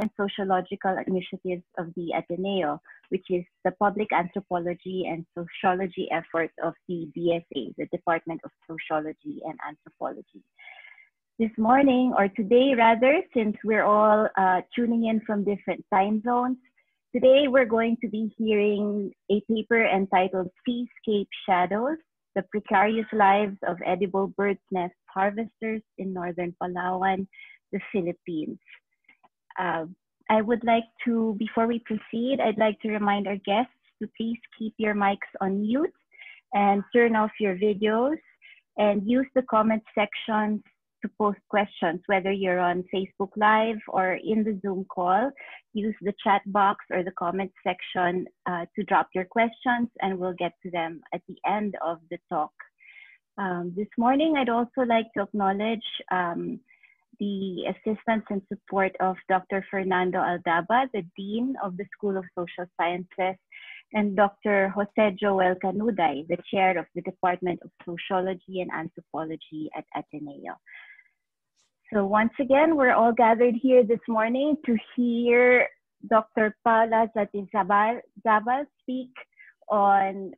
and Sociological Initiatives of the Ateneo, which is the public anthropology and sociology effort of the DSA, the Department of Sociology and Anthropology. This morning, or today rather, since we're all uh, tuning in from different time zones, today we're going to be hearing a paper entitled Seascape Shadows, the precarious lives of edible birds nest harvesters in northern Palawan, the Philippines. Uh, I would like to, before we proceed, I'd like to remind our guests to please keep your mics on mute and turn off your videos and use the comment sections to post questions, whether you're on Facebook Live or in the Zoom call. Use the chat box or the comment section uh, to drop your questions and we'll get to them at the end of the talk. Um, this morning, I'd also like to acknowledge um, the assistance and support of Dr. Fernando Aldaba, the Dean of the School of Social Sciences, and Dr. Jose Joel Canuday, the Chair of the Department of Sociology and Anthropology at Ateneo. So once again, we're all gathered here this morning to hear Dr. Paula Satizabal speak on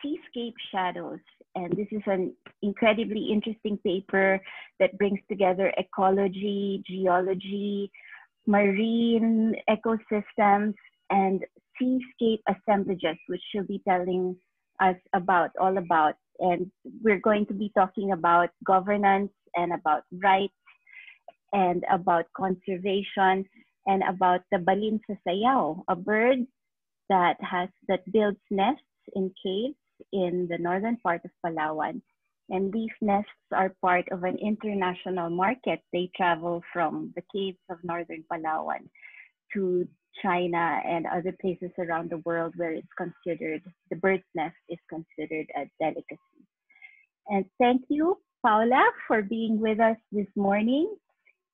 seascape shadows and this is an incredibly interesting paper that brings together ecology, geology, marine ecosystems, and seascape assemblages, which she'll be telling us about, all about. And we're going to be talking about governance and about rights and about conservation and about the balin sa sayaw, a bird that has that builds nests in caves in the northern part of Palawan. And these nests are part of an international market. They travel from the caves of northern Palawan to China and other places around the world where it's considered, the bird's nest is considered a delicacy. And thank you, Paula, for being with us this morning.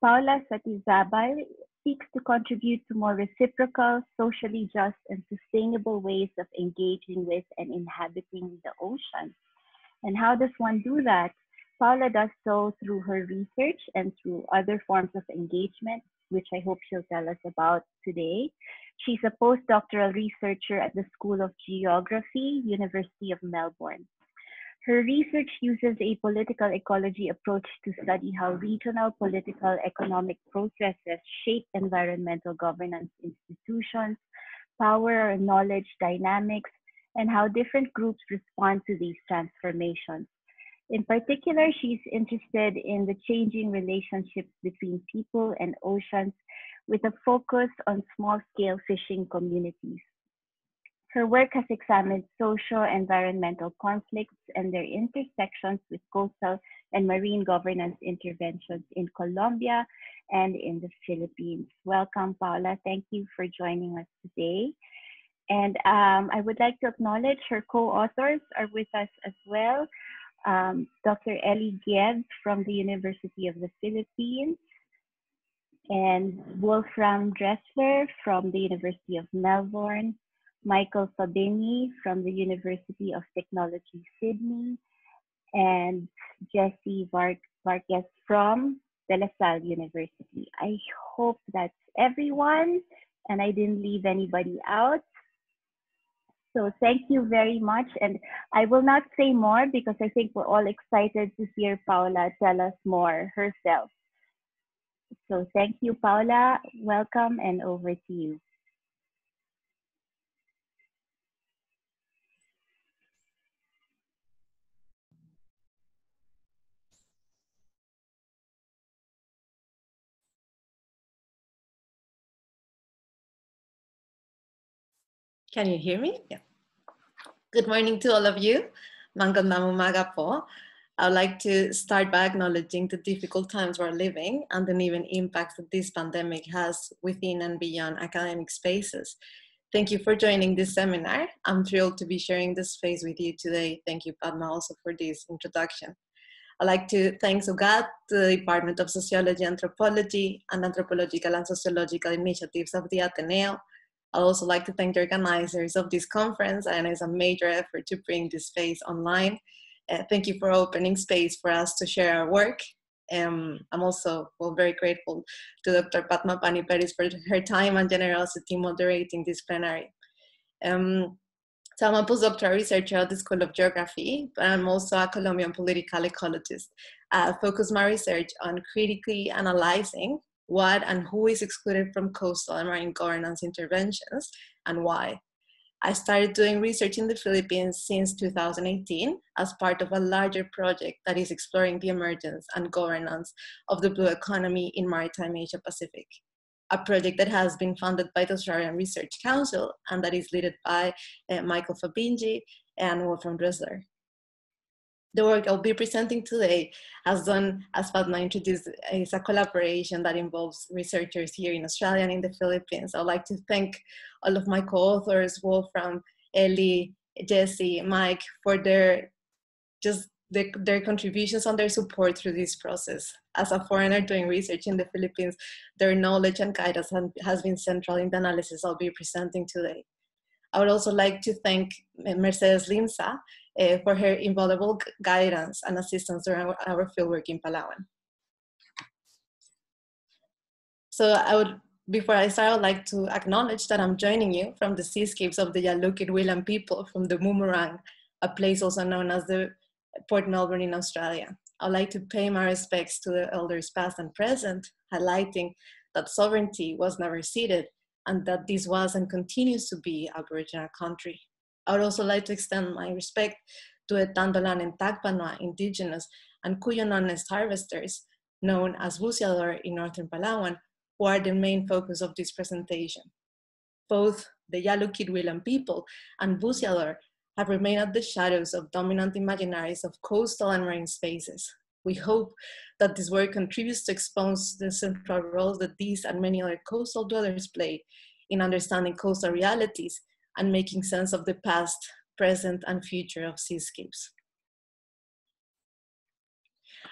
Paula Satizabal seeks to contribute to more reciprocal, socially just, and sustainable ways of engaging with and inhabiting the ocean. And how does one do that? Paula does so through her research and through other forms of engagement, which I hope she'll tell us about today. She's a postdoctoral researcher at the School of Geography, University of Melbourne. Her research uses a political ecology approach to study how regional political economic processes shape environmental governance institutions, power and knowledge dynamics, and how different groups respond to these transformations. In particular, she's interested in the changing relationships between people and oceans with a focus on small scale fishing communities. Her work has examined social environmental conflicts and their intersections with coastal and marine governance interventions in Colombia and in the Philippines. Welcome, Paula. Thank you for joining us today. And um, I would like to acknowledge her co-authors are with us as well. Um, Dr. Ellie Gibbs from the University of the Philippines and Wolfram Dressler from the University of Melbourne, Michael Fabinyi from the University of Technology, Sydney, and Jesse Vargas from De La Salle University. I hope that's everyone and I didn't leave anybody out. So thank you very much. And I will not say more because I think we're all excited to hear Paula tell us more herself. So thank you, Paula. Welcome and over to you. Can you hear me? Yeah. Good morning to all of you. Magandang umaga po. I would like to start by acknowledging the difficult times we're living and the even impacts that this pandemic has within and beyond academic spaces. Thank you for joining this seminar. I'm thrilled to be sharing this space with you today. Thank you, Padma, also for this introduction. I'd like to thank SUGAT, the Department of Sociology, Anthropology, and Anthropological and Sociological Initiatives of the Ateneo I'd also like to thank the organizers of this conference, and it's a major effort to bring this space online. Uh, thank you for opening space for us to share our work. Um, I'm also well, very grateful to Dr. Padmapani Perez for her time and generosity moderating this plenary. Um, so I'm a postdoctoral researcher at the School of Geography, but I'm also a Colombian political ecologist. I focus my research on critically analyzing what and who is excluded from coastal and marine governance interventions and why. I started doing research in the Philippines since 2018 as part of a larger project that is exploring the emergence and governance of the blue economy in maritime Asia Pacific. A project that has been funded by the Australian Research Council and that is led by uh, Michael Fabinyi and Wolfram Dressler the work I'll be presenting today has done, as Padma introduced, is a collaboration that involves researchers here in Australia and in the Philippines. I'd like to thank all of my co-authors, Wolfram, Ellie, Jesse, Mike, for their just the, their contributions and their support through this process. As a foreigner doing research in the Philippines, their knowledge and guidance has been central in the analysis I'll be presenting today. I would also like to thank Mercedes Limsa uh, for her invaluable guidance and assistance during our, our fieldwork in Palawan. So I would, before I start, I would like to acknowledge that I'm joining you from the seascapes of the Yalukit Willam people from the Boonwurrung, a place also known as the Port Melbourne in Australia. I'd like to pay my respects to the elders past and present, highlighting that sovereignty was never ceded and that this was and continues to be Aboriginal country. I would also like to extend my respect to the Tandolan and Tagbanwa indigenous and Cuyonones harvesters, known as Busyador in northern Palawan, who are the main focus of this presentation. Both the Yalukit Willam people and Busyador have remained at the shadows of dominant imaginaries of coastal and marine spaces. We hope that this work contributes to expose the central roles that these and many other coastal dwellers play in understanding coastal realities and making sense of the past, present, and future of seascapes.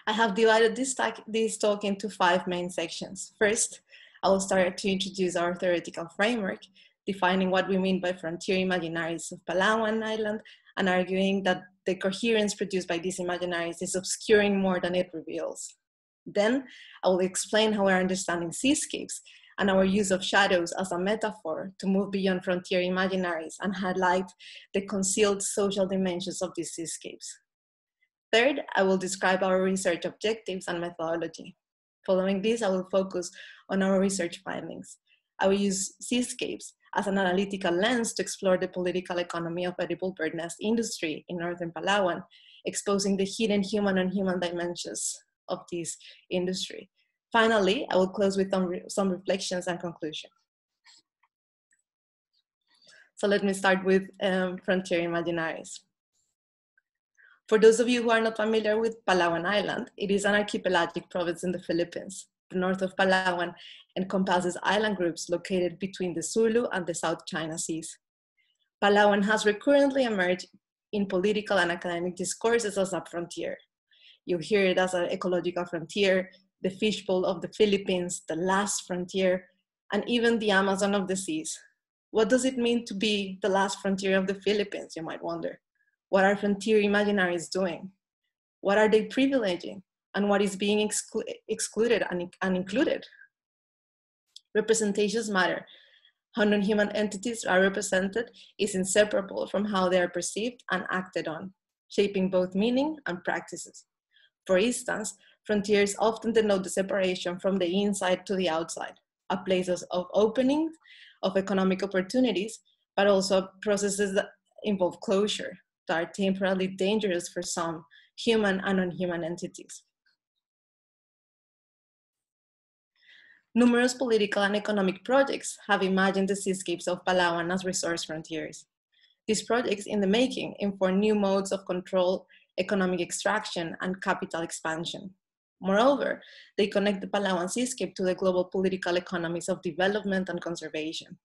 I have divided this talk, this talk into five main sections. First, I will start to introduce our theoretical framework, defining what we mean by frontier imaginaries of Palawan Island and arguing that the coherence produced by these imaginaries is obscuring more than it reveals. Then I will explain how we're understanding seascapes and our use of shadows as a metaphor to move beyond frontier imaginaries and highlight the concealed social dimensions of these seascapes. Third, I will describe our research objectives and methodology. Following this, I will focus on our research findings. I will use seascapes as an analytical lens to explore the political economy of edible bird nest industry in northern Palawan, exposing the hidden human and human dimensions of this industry. Finally, I will close with some, re some reflections and conclusion. So let me start with um, Frontier Imaginaries. For those of you who are not familiar with Palawan Island, it is an archipelagic province in the Philippines. North of Palawan encompasses island groups located between the Sulu and the South China Seas. Palawan has recurrently emerged in political and academic discourses as a frontier. You hear it as an ecological frontier, the fishbowl of the Philippines, the last frontier, and even the Amazon of the seas. What does it mean to be the last frontier of the Philippines, you might wonder? What are frontier imaginaries doing? What are they privileging? And what is being exclu excluded and, and included? Representations matter. How non-human entities are represented is inseparable from how they are perceived and acted on, shaping both meaning and practices. For instance, frontiers often denote the separation from the inside to the outside, a place of opening, of economic opportunities, but also processes that involve closure that are temporarily dangerous for some human and non-human entities. Numerous political and economic projects have imagined the seascapes of Palawan as resource frontiers. These projects in the making inform new modes of control, economic extraction, and capital expansion. Moreover, they connect the Palawan seascape to the global political economies of development and conservation.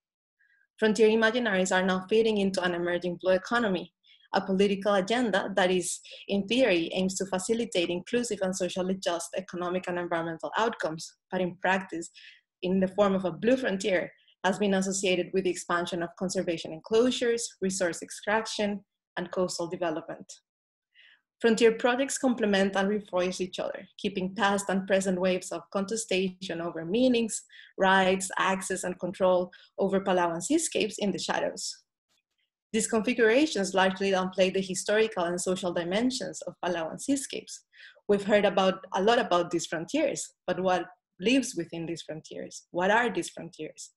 Frontier imaginaries are now fitting into an emerging blue economy, a political agenda that is, in theory, aims to facilitate inclusive and socially just economic and environmental outcomes, but in practice, in the form of a blue frontier, has been associated with the expansion of conservation enclosures, resource extraction, and coastal development. Frontier projects complement and reinforce each other, keeping past and present waves of contestation over meanings, rights, access, and control over Palawan seascapes in the shadows. These configurations largely downplay the historical and social dimensions of Palawan seascapes. We've heard about a lot about these frontiers, but what lives within these frontiers? What are these frontiers?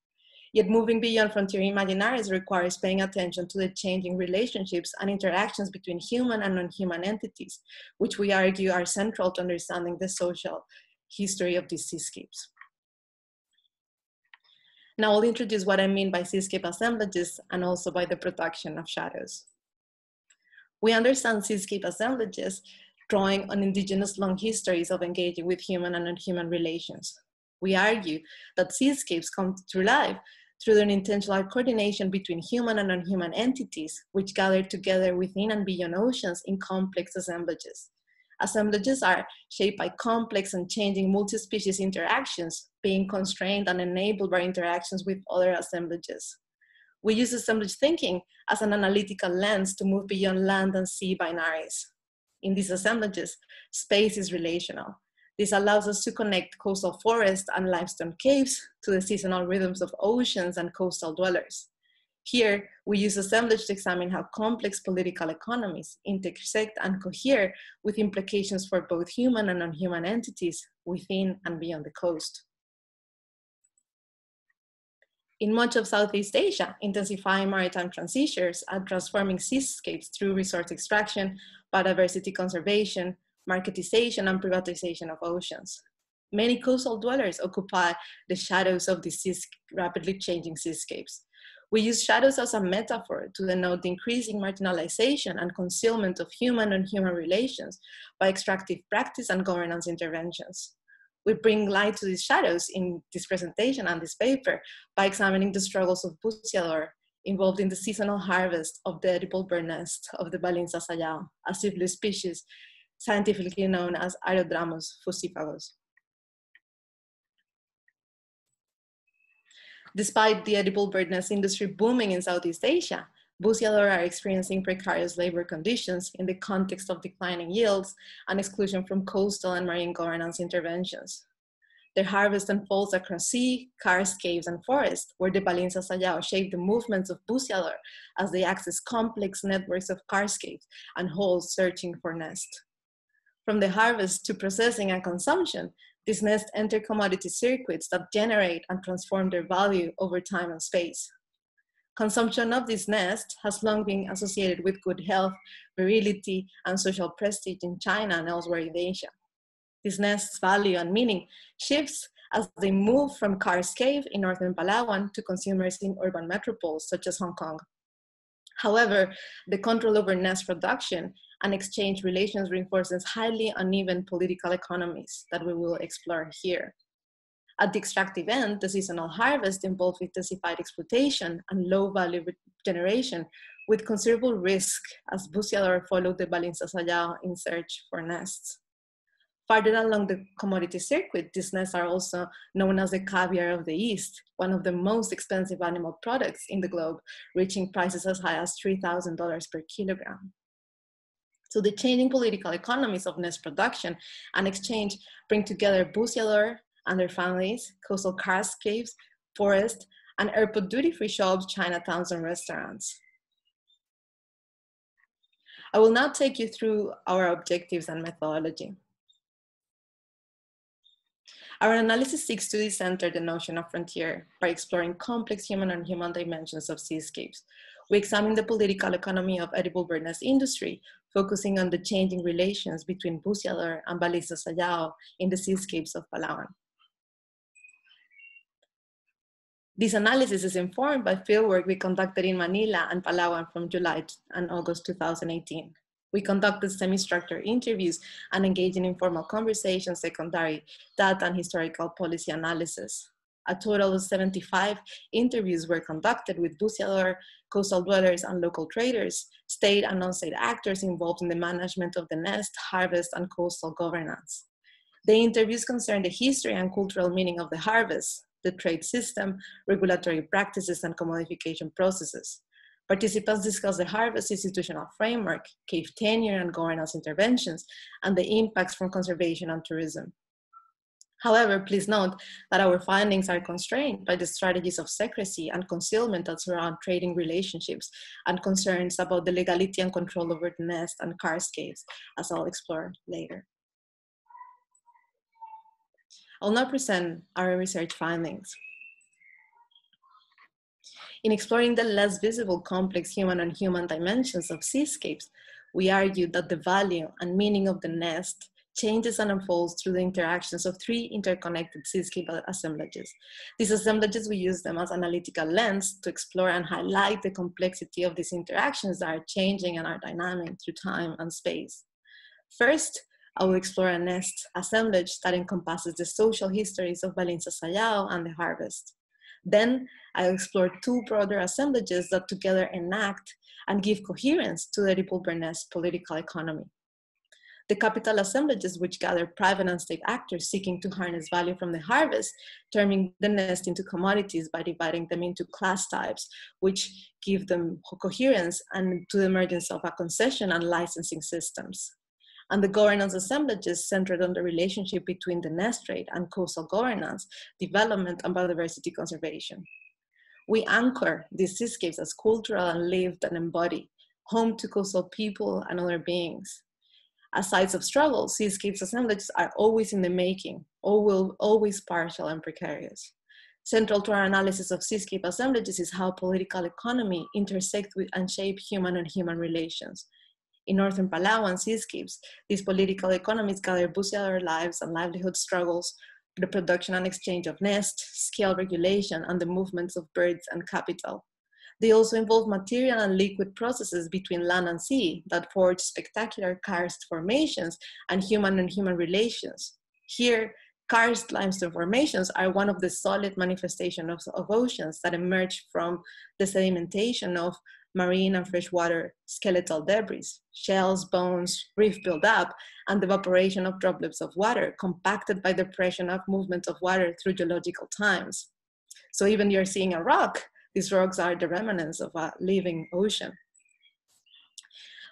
Yet moving beyond frontier imaginaries requires paying attention to the changing relationships and interactions between human and non-human entities, which we argue are central to understanding the social history of these seascapes. Now I'll introduce what I mean by seascape assemblages and also by the production of shadows. We understand seascape assemblages drawing on indigenous long histories of engaging with human and non-human relations. We argue that seascapes come to life through an intentional coordination between human and non-human entities, which gather together within and beyond oceans in complex assemblages. Assemblages are shaped by complex and changing multi-species interactions, being constrained and enabled by interactions with other assemblages. We use assemblage thinking as an analytical lens to move beyond land and sea binaries. In these assemblages, space is relational, this allows us to connect coastal forests and limestone caves to the seasonal rhythms of oceans and coastal dwellers. Here, we use assemblage to examine how complex political economies intersect and cohere with implications for both human and non-human entities within and beyond the coast. In much of Southeast Asia, intensifying maritime transitions are transforming seascapes through resource extraction, biodiversity conservation, marketization and privatization of oceans. Many coastal dwellers occupy the shadows of these rapidly changing seascapes. We use shadows as a metaphor to denote the increasing marginalization and concealment of human and human relations by extractive practice and governance interventions. We bring light to these shadows in this presentation and this paper by examining the struggles of Busyador involved in the seasonal harvest of the edible bird nest of the Balinsasayaw, a species scientifically known as Aerodramus fuciphagus. Despite the edible bird nest industry booming in Southeast Asia, Busyador are experiencing precarious labor conditions in the context of declining yields and exclusion from coastal and marine governance interventions. Their harvest and unfolds across sea, karst, caves, and forests, where the Balinsasayaw shape the movements of Busyador as they access complex networks of karst caves and holes searching for nests. From the harvest to processing and consumption, these nests enter commodity circuits that generate and transform their value over time and space. Consumption of this nest has long been associated with good health, virility, and social prestige in China and elsewhere in Asia. These nest's value and meaning shifts as they move from Karst Cave in northern Palawan to consumers in urban metropoles such as Hong Kong. However, the control over nest production and exchange relations reinforces highly uneven political economies that we will explore here. At the extractive end, the seasonal harvest involves intensified exploitation and low value generation with considerable risk as Busyador followed the Balinsasayaw in search for nests. Farther along the commodity circuit, these nests are also known as the caviar of the East, one of the most expensive animal products in the globe, reaching prices as high as $3,000 per kilogram. So the changing political economies of nest production and exchange bring together Busyador and their families, coastal karst caves, forest, and airport duty-free shops, Chinatowns, and restaurants. I will now take you through our objectives and methodology. Our analysis seeks to decenter the notion of frontier by exploring complex human and human dimensions of seascapes. We examine the political economy of edible nest industry, focusing on the changing relations between Busyador and Balinsasayaw in the seascapes of Palawan. This analysis is informed by fieldwork we conducted in Manila and Palawan from July and August 2018. We conducted semi-structured interviews and engaged in informal conversations, secondary data and historical policy analysis. A total of 75 interviews were conducted with Busyador, coastal dwellers, and local traders, state and non-state actors involved in the management of the nest, harvest, and coastal governance. The interviews concerned the history and cultural meaning of the harvest, the trade system, regulatory practices, and commodification processes. Participants discuss the harvest institutional framework, cave tenure and governance interventions, and the impacts from conservation and tourism. However, please note that our findings are constrained by the strategies of secrecy and concealment that surround trading relationships and concerns about the legality and control over the nest and karst caves, as I'll explore later. I'll now present our research findings. In exploring the less visible complex human and human dimensions of seascapes, we argued that the value and meaning of the nest changes and unfolds through the interactions of three interconnected seascape assemblages. These assemblages, we use them as analytical lens to explore and highlight the complexity of these interactions that are changing and are dynamic through time and space. First, I will explore a nest assemblage that encompasses the social histories of Balinsasayaw and the harvest. Then I'll explore two broader assemblages that together enact and give coherence to the Ripple Nest political economy. The capital assemblages, which gather private and state actors seeking to harness value from the harvest, turning the nest into commodities by dividing them into class types, which give them coherence and to the emergence of a concession and licensing systems and the governance assemblages centered on the relationship between the nest trade and coastal governance, development, and biodiversity conservation. We anchor these seascapes as cultural and lived and embodied, home to coastal people and other beings. Uh, As sites of struggle, seascapes assemblages are always in the making, or will always partial and precarious. Central to our analysis of seascape assemblages is how political economy intersect with and shape human and human relations, in northern Palawan seascapes, these political economies gather busyador lives and livelihood struggles, the production and exchange of nests, scale regulation, and the movements of birds and capital. They also involve material and liquid processes between land and sea that forge spectacular karst formations and human and human relations. Here, karst limestone formations are one of the solid manifestations of, of oceans that emerge from the sedimentation of marine and freshwater skeletal debris, shells, bones, reef buildup, and the evaporation of droplets of water compacted by the pressure of movement of water through geological times. So even you're seeing a rock, these rocks are the remnants of a living ocean.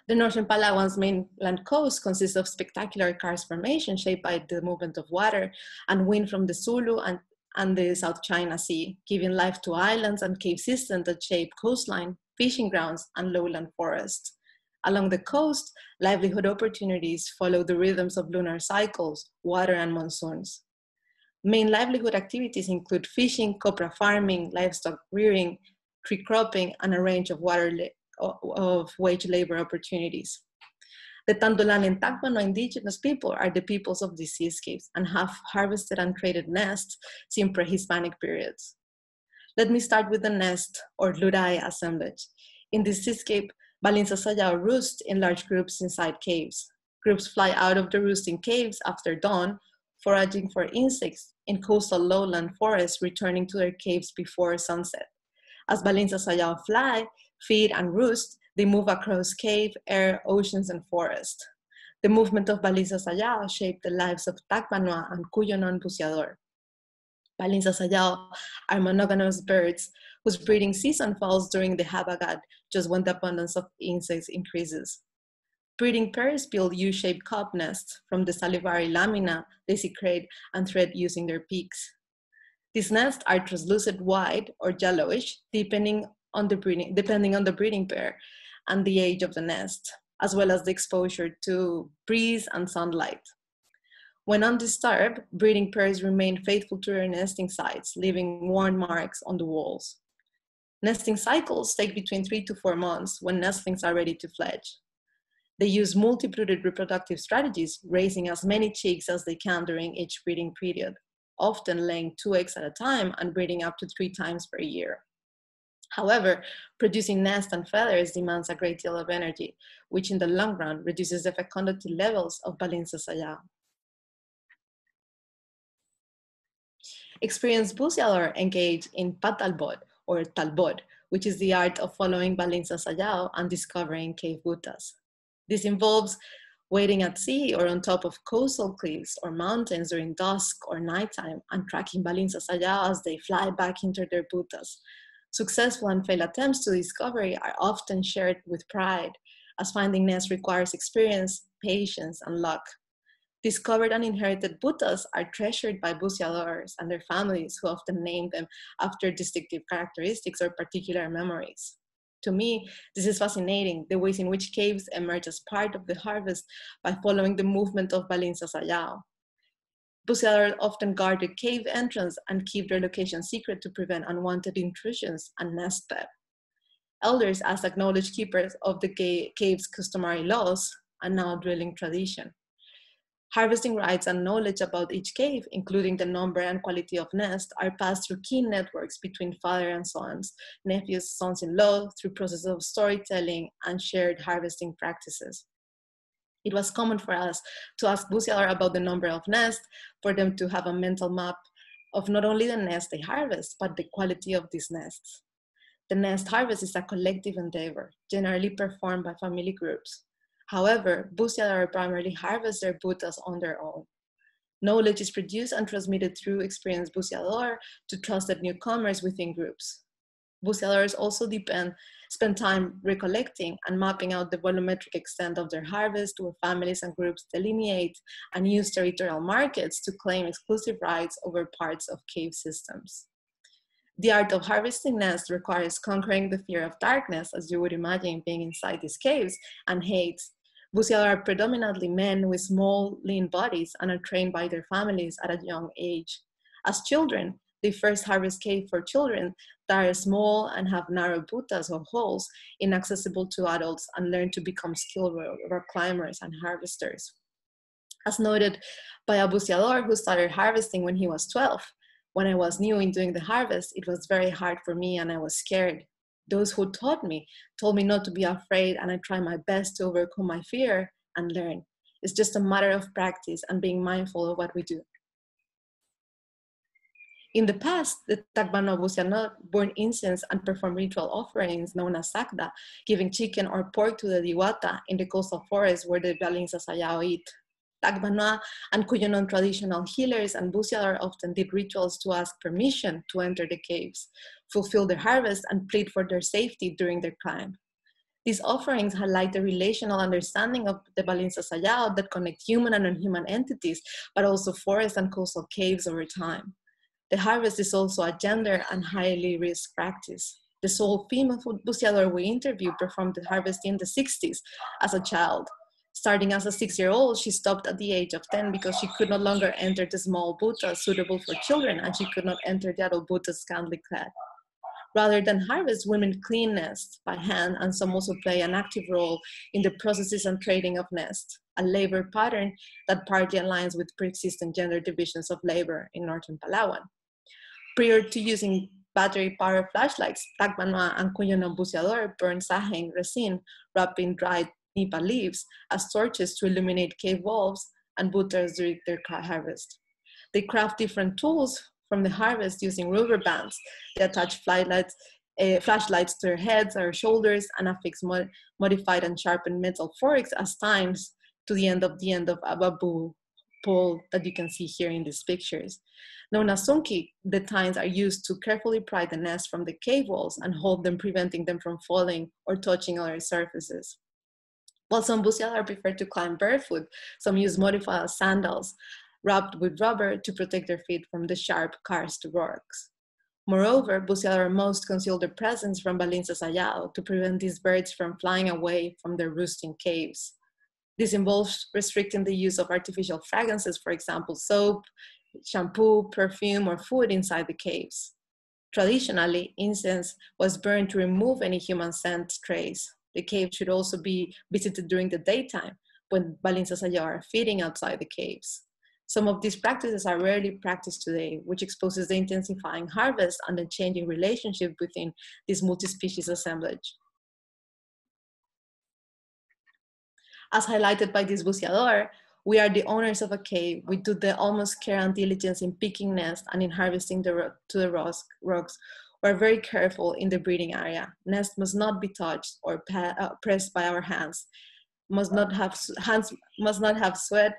The northern Palawan's mainland coast consists of spectacular karst formations shaped by the movement of water and wind from the Sulu and, and the South China Sea, giving life to islands and cave systems that shape coastline, fishing grounds, and lowland forests. Along the coast, livelihood opportunities follow the rhythms of lunar cycles, water, and monsoons. Main livelihood activities include fishing, copra farming, livestock rearing, tree cropping, and a range of water of wage labor opportunities. The Tandolan and Tagbanwa indigenous people are the peoples of these seascapes and have harvested and traded nests since pre-Hispanic periods. Let me start with the nest or lurai assemblage. In this seascape, Balinsasayaw roost in large groups inside caves. Groups fly out of the roosting caves after dawn, foraging for insects in coastal lowland forests, returning to their caves before sunset. As Balinsasayaw fly, feed, and roost, they move across cave, air, oceans, and forest. The movement of Balinsasayaw shaped the lives of Tagbanwa and Cuyonon Busyador. Balinza sayao are monogamous birds whose breeding season falls during the Habagat, just when the abundance of insects increases. Breeding pairs build U-shaped cup nests from the salivary lamina they secrete and thread using their beaks. These nests are translucent white or yellowish, depending on the breeding, depending on the breeding pair and the age of the nest, as well as the exposure to breeze and sunlight. When undisturbed, breeding pairs remain faithful to their nesting sites, leaving worn marks on the walls. Nesting cycles take between three to four months when nestlings are ready to fledge. They use multi-brooded reproductive strategies, raising as many chicks as they can during each breeding period, often laying two eggs at a time and breeding up to three times per year. However, producing nests and feathers demands a great deal of energy, which in the long run reduces the fecundity levels of Balinsasayaw. Experienced busyador engage in patalbod or talbod, which is the art of following Balinsasayaw and discovering cave butas. This involves waiting at sea or on top of coastal cliffs or mountains during dusk or nighttime and tracking Balinza sayao as they fly back into their butas. Successful and failed attempts to discovery are often shared with pride, as finding nests requires experience, patience, and luck. Discovered and inherited buttas are treasured by busyadores and their families, who often name them after distinctive characteristics or particular memories. To me, this is fascinating, the ways in which caves emerge as part of the harvest by following the movement of Balinza Sayao. Busyadores often guard the cave entrance and keep their location secret to prevent unwanted intrusions and nest theft. Elders, as acknowledged keepers of the cave's customary laws, are now drilling tradition. Harvesting rights and knowledge about each cave, including the number and quality of nest, are passed through key networks between father and sons, nephews, sons-in-law, through processes of storytelling and shared harvesting practices. It was common for us to ask busyador about the number of nests, for them to have a mental map of not only the nest they harvest, but the quality of these nests. The nest harvest is a collective endeavor, generally performed by family groups. However, busyador primarily harvest their buttas on their own. Knowledge is produced and transmitted through experienced busyador to trusted newcomers within groups. Busyadors also depend, spend time recollecting and mapping out the volumetric extent of their harvest where families and groups delineate and use territorial markets to claim exclusive rights over parts of cave systems. The art of harvesting nests requires conquering the fear of darkness, as you would imagine being inside these caves, and hate, Busyador are predominantly men with small, lean bodies and are trained by their families at a young age. As children, they first harvest cave for children that are small and have narrow buttas or holes inaccessible to adults and learn to become skilled rock climbers and harvesters. As noted by a busyador who started harvesting when he was 12, when I was new in doing the harvest, it was very hard for me and I was scared those who taught me told me not to be afraid, and I try my best to overcome my fear and learn. It's just a matter of practice and being mindful of what we do. In the past, the Tagbanwa Busyador burn incense and perform ritual offerings known as sakda, giving chicken or pork to the Diwata in the coastal forest where the Balinsasayaw eat. Tagbanwa and Cuyonon traditional healers and busyador often did rituals to ask permission to enter the caves, fulfill their harvest, and plead for their safety during their climb. These offerings highlight the relational understanding of the Balinsasayaw that connect human and non-human entities, but also forest and coastal caves over time. The harvest is also a gender and highly risk practice. The sole female busyador we interviewed performed the harvest in the 60s as a child, Starting as a six-year-old, she stopped at the age of 10 because she could no longer enter the small butta suitable for children and she could not enter the adult butta scantily clad. Rather than harvest, women clean nests by hand and some also play an active role in the processes and trading of nests, a labor pattern that partly aligns with pre-existing gender divisions of labor in northern Palawan. Prior to using battery-powered flashlights, Tagbanwa and Cuyonon Busyador burn saheng resin wrapped in dried nipa leaves as torches to illuminate cave walls and buttas during their harvest. They craft different tools from the harvest using rubber bands. They attach flashlights, uh, flashlights to their heads or shoulders and affix mod modified and sharpened metal forks as tines to the end of the end of a pole that you can see here in these pictures. Known as sunki, the tines are used to carefully pry the nest from the cave walls and hold them, preventing them from falling or touching other surfaces. While some busyador prefer to climb barefoot, some use modified sandals wrapped with rubber to protect their feet from the sharp karst rocks. Moreover, busyador most conceal their presence from Balinsasayaw to prevent these birds from flying away from their roosting caves. This involves restricting the use of artificial fragrances, for example, soap, shampoo, perfume, or food inside the caves. Traditionally, incense was burned to remove any human scent trace, the cave should also be visited during the daytime when Balinsasayaw are feeding outside the caves. Some of these practices are rarely practiced today, which exposes the intensifying harvest and the changing relationship within this multi-species assemblage. As highlighted by this busyador, we are the owners of a cave. We do the almost care and diligence in picking nests and in harvesting the to the rocks we're very careful in the breeding area. Nest must not be touched or uh, pressed by our hands. Must not have hands must not have sweat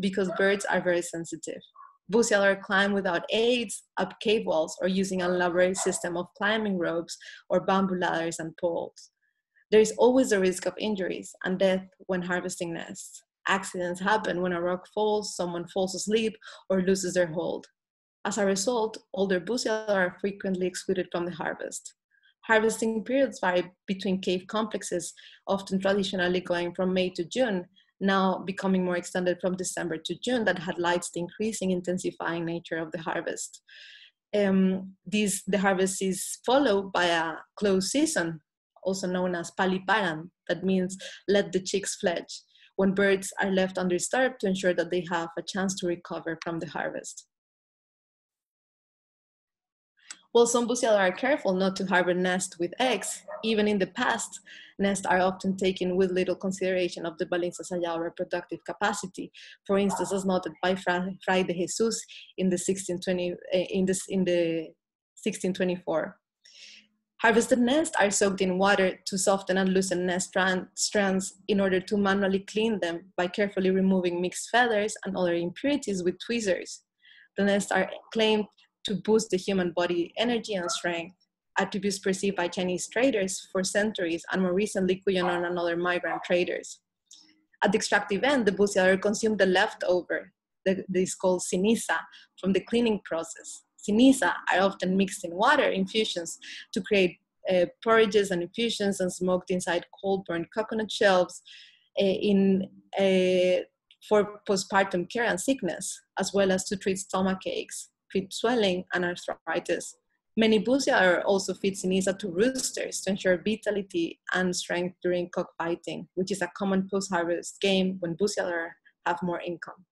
because birds are very sensitive. Busyador climb without aids up cave walls or using an elaborate system of climbing ropes or bamboo ladders and poles. There is always a risk of injuries and death when harvesting nests. Accidents happen when a rock falls, someone falls asleep, or loses their hold. As a result, older busyador are frequently excluded from the harvest. Harvesting periods vary between cave complexes, often traditionally going from May to June, now becoming more extended from December to June, that highlights the increasing intensifying nature of the harvest. Um, this, the harvest is followed by a closed season, also known as paliparan, that means let the chicks fledge, when birds are left undisturbed to ensure that they have a chance to recover from the harvest. While some busyador are careful not to harbor nests with eggs, even in the past, nests are often taken with little consideration of the Balinsasayaw reproductive capacity. For instance, as noted by Fray de Jesus in the 1620 eh, in this in the 1624. Harvested nests are soaked in water to soften and loosen nest strand, strands in order to manually clean them by carefully removing mixed feathers and other impurities with tweezers. The nests are claimed to boost the human body energy and strength, attributes perceived by Chinese traders for centuries and more recently Cuyonon and other migrant traders. At the extractive end, the busyador consumed the leftover, the, this called ceniza, from the cleaning process. Ceniza are often mixed in water infusions to create uh, porridges and infusions and smoked inside cold burned coconut shells uh, in uh, for postpartum care and sickness, as well as to treat stomach aches feed swelling, and arthritis. Many are also feed ceniza to roosters to ensure vitality and strength during cockfighting, which is a common post-harvest game when busyador have more income.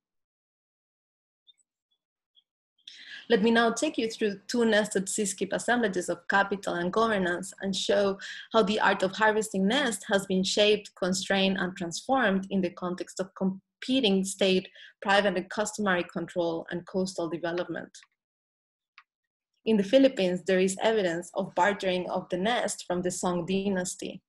Let me now take you through two nested seascape assemblages of capital and governance and show how the art of harvesting nests has been shaped, constrained, and transformed in the context of competing state, private, and customary control and coastal development. In the Philippines, there is evidence of bartering of the nest from the Song dynasty.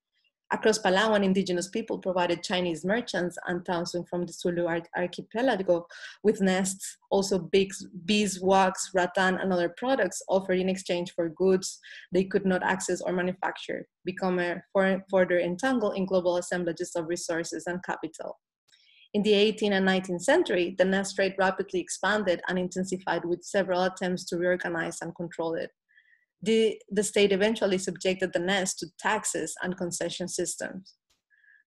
Across Palawan, indigenous people provided Chinese merchants and townsmen from the Sulu archipelago with nests, also bees, beeswax, rattan, and other products offered in exchange for goods they could not access or manufacture, become further entangled in global assemblages of resources and capital. In the 18th and 19th century, the nest trade rapidly expanded and intensified with several attempts to reorganize and control it. The, the state eventually subjected the nest to taxes and concession systems.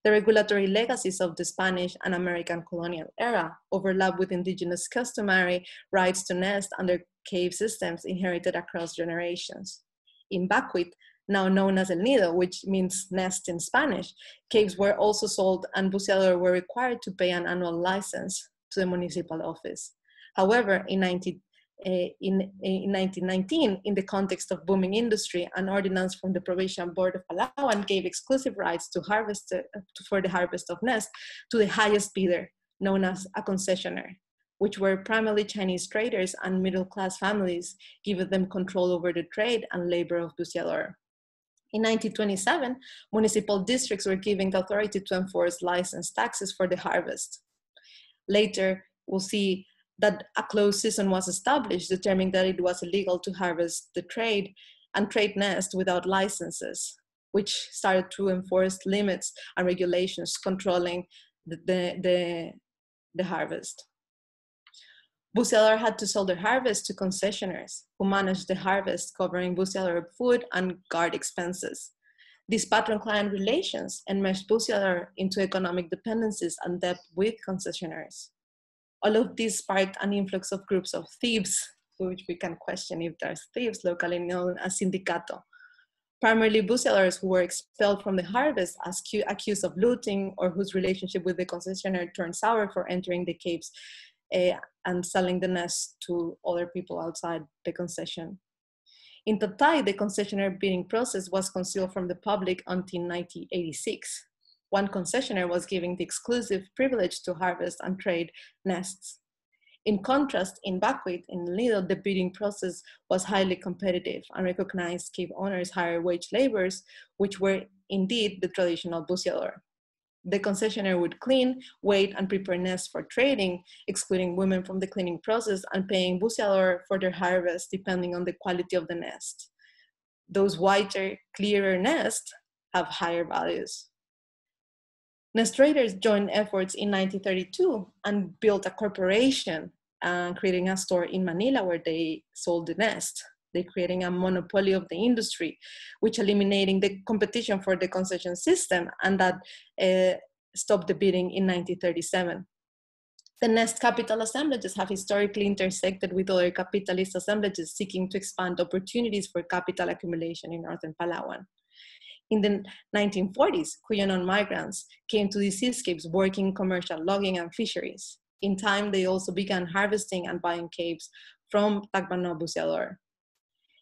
The regulatory legacies of the Spanish and American colonial era overlap with indigenous customary rights to nest under cave systems inherited across generations. In Bacuit, now known as El Nido, which means nest in Spanish, caves were also sold and busyador were required to pay an annual license to the municipal office. However, in, 19, uh, in, in 1919, in the context of booming industry, an ordinance from the Provincial Board of Palawan gave exclusive rights to harvest uh, for the harvest of nest to the highest bidder, known as a concessionaire, which were primarily Chinese traders and middle-class families, giving them control over the trade and labor of busyador. In 1927, municipal districts were given the authority to enforce license taxes for the harvest. Later, we'll see that a closed season was established, determining that it was illegal to harvest the trade and trade nest without licenses, which started to enforce limits and regulations controlling the, the, the, the harvest. Busyador had to sell their harvest to concessionaires who managed the harvest, covering Busyador food and guard expenses. These patron-client relations enmeshed Busyador into economic dependencies and debt with concessionaires. All of this sparked an influx of groups of thieves, which we can question if there's thieves, locally known as sindicato. Primarily Busyadors who were expelled from the harvest as accused of looting or whose relationship with the concessionaire turned sour for entering the caves Eh, and selling the nest to other people outside the concession. In Taytay, the concessionaire bidding process was concealed from the public until 1986. One concessionaire was given the exclusive privilege to harvest and trade nests. In contrast, in Bacuit, in Nido, the bidding process was highly competitive and recognized cave owners higher wage laborers, which were indeed the traditional busyador. The concessionaire would clean, weight, and prepare nests for trading, excluding women from the cleaning process and paying busyador for their harvest depending on the quality of the nest. Those whiter, clearer nests have higher values. Nest traders joined efforts in 1932 and built a corporation, uh, creating a store in Manila where they sold the nest. They're creating a monopoly of the industry, which eliminating the competition for the concession system, and that uh, stopped the bidding in 1937. The Nest capital assemblages have historically intersected with other capitalist assemblages seeking to expand opportunities for capital accumulation in northern Palawan. In the 1940s, Cuyonon migrants came to these seascapes working commercial logging and fisheries. In time, they also began harvesting and buying caves from Tagbanwa Busyador.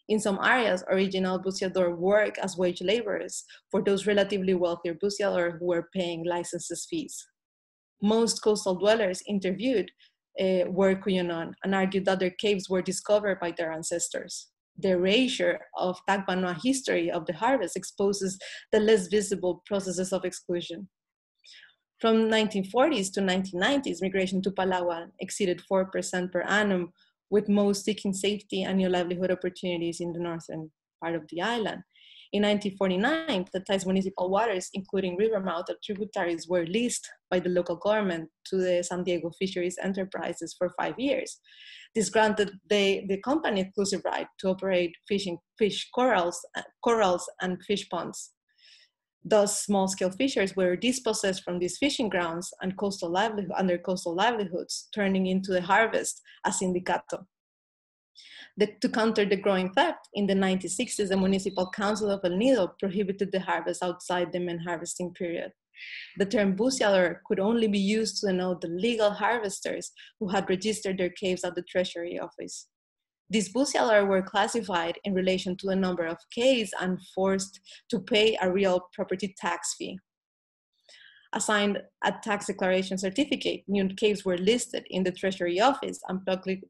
In some areas, original busyador work as wage laborers for those relatively wealthier busyador who were paying licenses fees. Most coastal dwellers interviewed uh, were Cuyonon and argued that their caves were discovered by their ancestors. The erasure of Tagbanwa history of the harvest exposes the less visible processes of exclusion. From 1940s to 1990s, migration to Palawan exceeded 4% per annum, with most seeking safety and new livelihood opportunities in the northern part of the island. In 1949, the Thais municipal waters, including river mouth and tributaries, were leased by the local government to the San Diego Fisheries Enterprises for five years. This granted the, the company exclusive right to operate fishing fish corrals, uh, corrals and fish ponds. Thus, small-scale fishers were dispossessed from these fishing grounds and coastal livelihood, under coastal livelihoods, turning into the harvest as sindicato. The, to counter the growing theft, in the 1960s, the Municipal Council of El Nido prohibited the harvest outside the main harvesting period. The term busyador could only be used to denote the legal harvesters who had registered their caves at the Treasury Office. These busyador were classified in relation to the number of caves and forced to pay a real property tax fee assigned a tax declaration certificate. New caves were listed in the Treasury Office and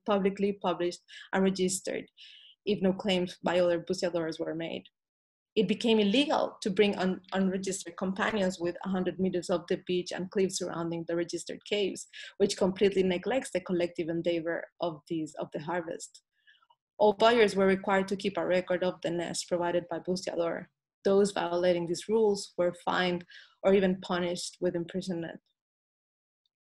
publicly, published and registered if no claims by other busyadores were made. It became illegal to bring un unregistered companions with 100 meters of the beach and cliffs surrounding the registered caves, which completely neglects the collective endeavor of these of the harvest. All buyers were required to keep a record of the nest provided by busyador. Those violating these rules were fined or even punished with imprisonment.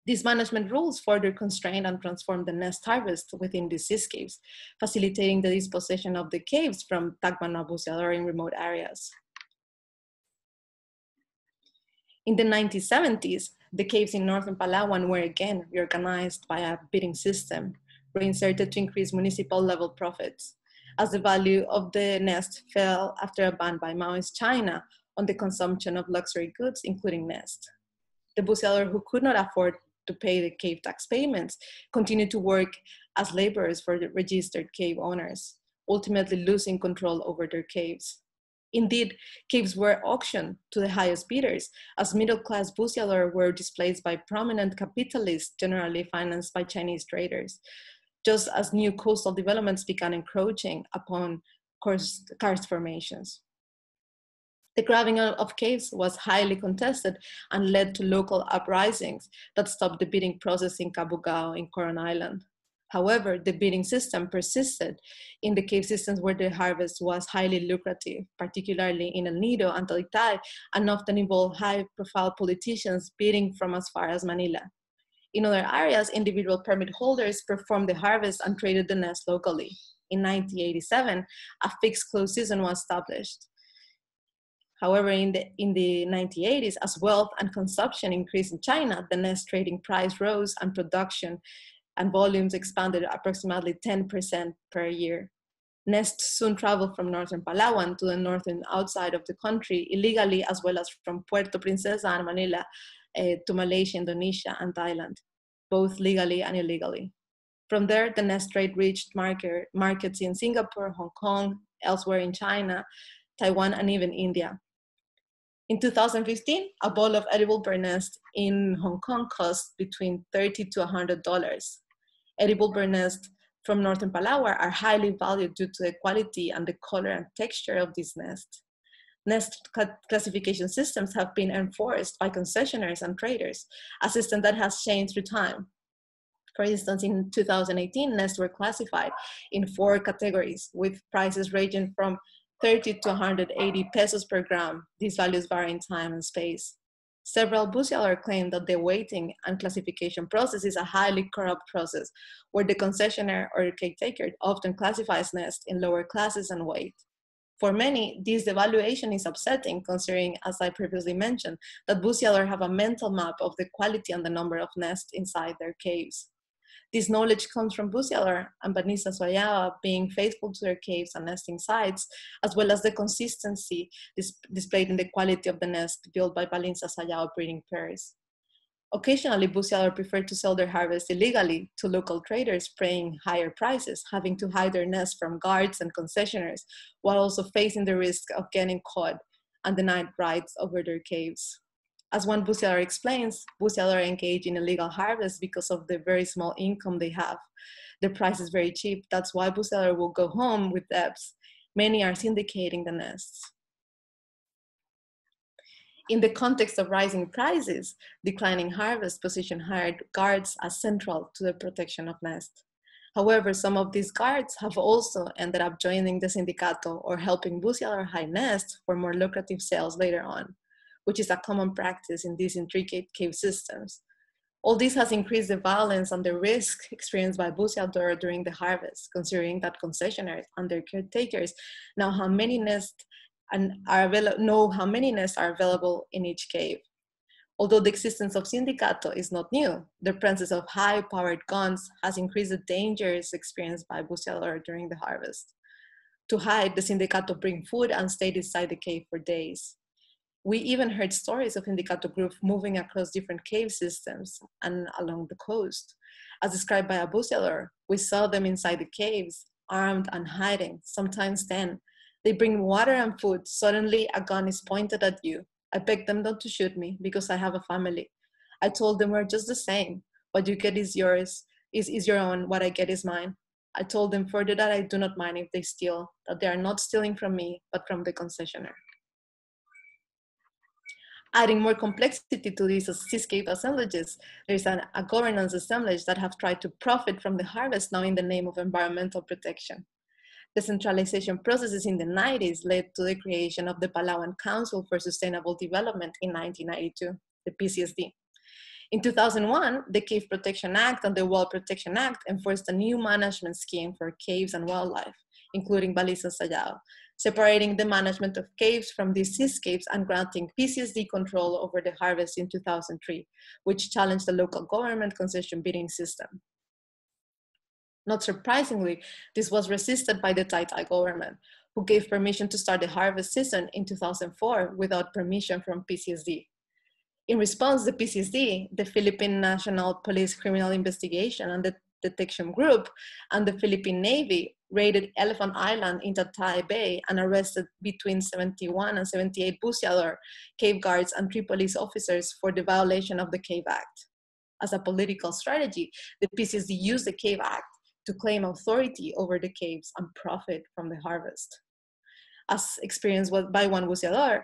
These management rules further constrained and transformed the nest harvest within these seascapes, facilitating the dispossession of the caves from Tagbanwa Busyador in remote areas. In the 1970s, the caves in northern Palawan were again reorganized by a bidding system, reinserted to increase municipal level profits, as the value of the nest fell after a ban by Maoist China on the consumption of luxury goods, including Nest. The busyador who could not afford to pay the cave tax payments continued to work as laborers for the registered cave owners, ultimately losing control over their caves. Indeed, caves were auctioned to the highest bidders, as middle-class busyador were displaced by prominent capitalists generally financed by Chinese traders, just as new coastal developments began encroaching upon karst formations. The grabbing of caves was highly contested and led to local uprisings that stopped the bidding process in Cabugao in Coron Island. However, the bidding system persisted in the cave systems where the harvest was highly lucrative, particularly in El Nido and Talitay, and often involved high-profile politicians bidding from as far as Manila. In other areas, individual permit holders performed the harvest and traded the nest locally. In 1987, a fixed close season was established. However, in the, in the 1980s, as wealth and consumption increased in China, the nest trading price rose and production and volumes expanded approximately 10% per year. Nests soon traveled from northern Palawan to the northern outside of the country illegally, as well as from Puerto Princesa and Manila uh, to Malaysia, Indonesia, and Thailand, both legally and illegally. From there, the nest trade reached market, markets in Singapore, Hong Kong, elsewhere in China, Taiwan, and even India. In 2015, a bowl of edible bird nest in Hong Kong cost between 30 to $100. Edible bird nest from northern Palawan are highly valued due to the quality and the color and texture of this nest. Nest classification systems have been enforced by concessionaires and traders, a system that has changed through time. For instance, in 2018, nests were classified in four categories with prices ranging from 30 to 180 pesos per gram. These values vary in time and space. Several busyador claim that the weighting and classification process is a highly corrupt process where the concessionaire or caretaker often classifies nests in lower classes and weight. For many, this devaluation is upsetting, considering, as I previously mentioned, that busyadores have a mental map of the quality and the number of nests inside their caves. This knowledge comes from Busyador and Balinsasayaw being faithful to their caves and nesting sites, as well as the consistency dis displayed in the quality of the nest built by Balinsasayaw breeding pairs. Occasionally, Busyador prefer to sell their harvest illegally to local traders paying higher prices, having to hide their nests from guards and concessionaires, while also facing the risk of getting caught and denied rights over their caves. As one Busyador explains, Busyador engage in illegal harvest because of the very small income they have. The price is very cheap. That's why Busyador will go home with debts. Many are syndicating the nests. In the context of rising prices, declining harvest position hired guards as central to the protection of nests. However, some of these guards have also ended up joining the sindicato or helping Busyador high nests for more lucrative sales later on which is a common practice in these intricate cave systems. All this has increased the violence and the risk experienced by busyador during the harvest, considering that concessionaires and their caretakers now how many nests and are know how many nests are available in each cave. Although the existence of sindicato is not new, the presence of high-powered guns has increased the dangers experienced by busyador during the harvest. To hide, the sindicato bring food and stay inside the cave for days. We even heard stories of Sindicato group moving across different cave systems and along the coast. As described by a busyador, we saw them inside the caves, armed and hiding, sometimes then. They bring water and food. Suddenly, a gun is pointed at you. I begged them not to shoot me because I have a family. I told them we're just the same. What you get is yours, is, is your own. What I get is mine. I told them further that I do not mind if they steal, that they are not stealing from me, but from the concessionaire adding more complexity to these seascape assemblages, there's an, a governance assemblage that have tried to profit from the harvest now in the name of environmental protection. The centralization processes in the 90s led to the creation of the Palawan Council for Sustainable Development in 1992, the PCSD. In 2001, the Cave Protection Act and the Wildlife Protection Act enforced a new management scheme for caves and wildlife, including Balinsasayaw, separating the management of caves from these seascapes and granting PCSD control over the harvest in 2003, which challenged the local government concession bidding system. Not surprisingly, this was resisted by the Taytay government, who gave permission to start the harvest season in 2004 without permission from PCSD. In response, the PCSD, the Philippine National Police Criminal Investigation and the Detection Group, and the Philippine Navy raided Elephant Island in Taytay Bay and arrested between 71 and 78 Busyador, cave guards, and three police officers for the violation of the Cave Act. As a political strategy, the PCSD used the Cave Act to claim authority over the caves and profit from the harvest. As experienced by one Busyador,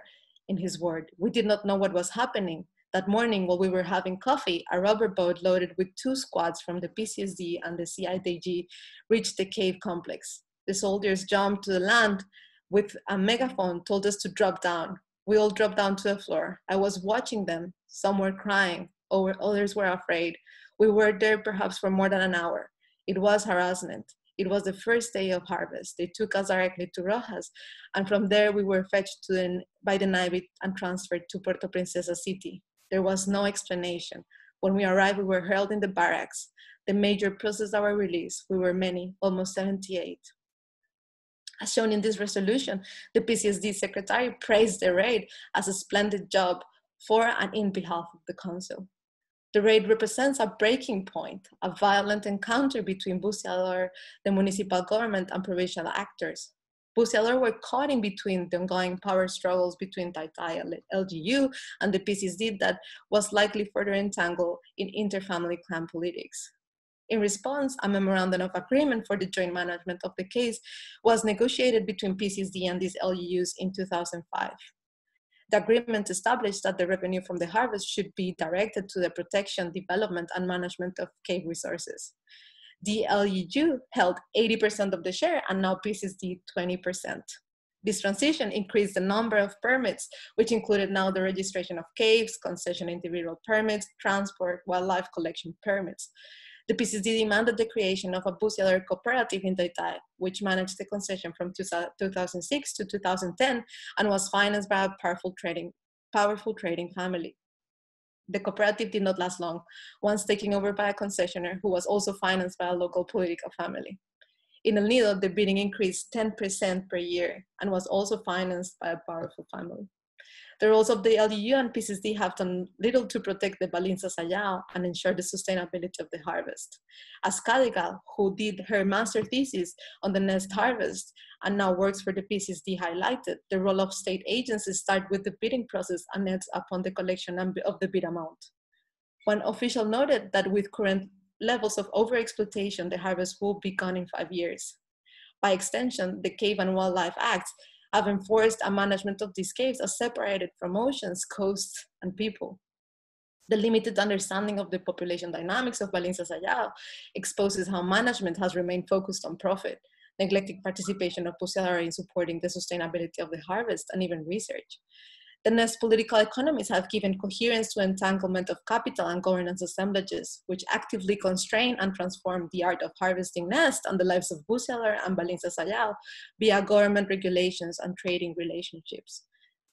in his word, we did not know what was happening, that morning, while we were having coffee, a rubber boat loaded with two squads from the PCSD and the CIDG reached the cave complex. The soldiers jumped to the land with a megaphone, told us to drop down. We all dropped down to the floor. I was watching them. Some were crying, others were afraid. We were there perhaps for more than an hour. It was harassment. It was the first day of harvest. They took us directly to Rojas, and from there we were fetched the, by the Navy and transferred to Puerto Princesa City. There was no explanation. When we arrived, we were held in the barracks. The major processed our release. We were many, almost 78. As shown in this resolution, the PCSD secretary praised the raid as a splendid job for and in behalf of the council. The raid represents a breaking point, a violent encounter between Busyador, the municipal government, and provincial actors. Busyador were caught in between the ongoing power struggles between Taytay LGU and the PCSD that was likely further entangled in interfamily clan politics. In response, a memorandum of agreement for the joint management of the case was negotiated between PCSD and these LGUs in 2005. The agreement established that the revenue from the harvest should be directed to the protection, development, and management of cave resources. The LGU held 80% of the share and now PCSD 20%. This transition increased the number of permits, which included now the registration of caves, concession individual permits, transport, wildlife collection permits. The PCSD demanded the creation of a Busyador cooperative in Taytay, which managed the concession from 2006 to 2010 and was financed by a powerful trading, powerful trading family. The cooperative did not last long, once taken over by a concessionaire who was also financed by a local political family. In El Nido, the bidding increased 10% per year and was also financed by a powerful family. The roles of the LGU and PCSD have done little to protect the Balinsasayaw and ensure the sustainability of the harvest. As Kadigal, who did her master thesis on the nest harvest and now works for the PCSD highlighted, the role of state agencies start with the bidding process and ends upon the collection of the bid amount. One official noted that with current levels of overexploitation, the harvest will be gone in five years. By extension, the Cave and Wildlife Act have enforced a management of these caves as separated from oceans, coasts, and people. The limited understanding of the population dynamics of Balinsasayaw exposes how management has remained focused on profit, neglecting participation of Busyador in supporting the sustainability of the harvest and even research. The next political economies have given coherence to entanglement of capital and governance assemblages, which actively constrain and transform the art of harvesting nest and the lives of Busyador and Balinsasayaw via government regulations and trading relationships.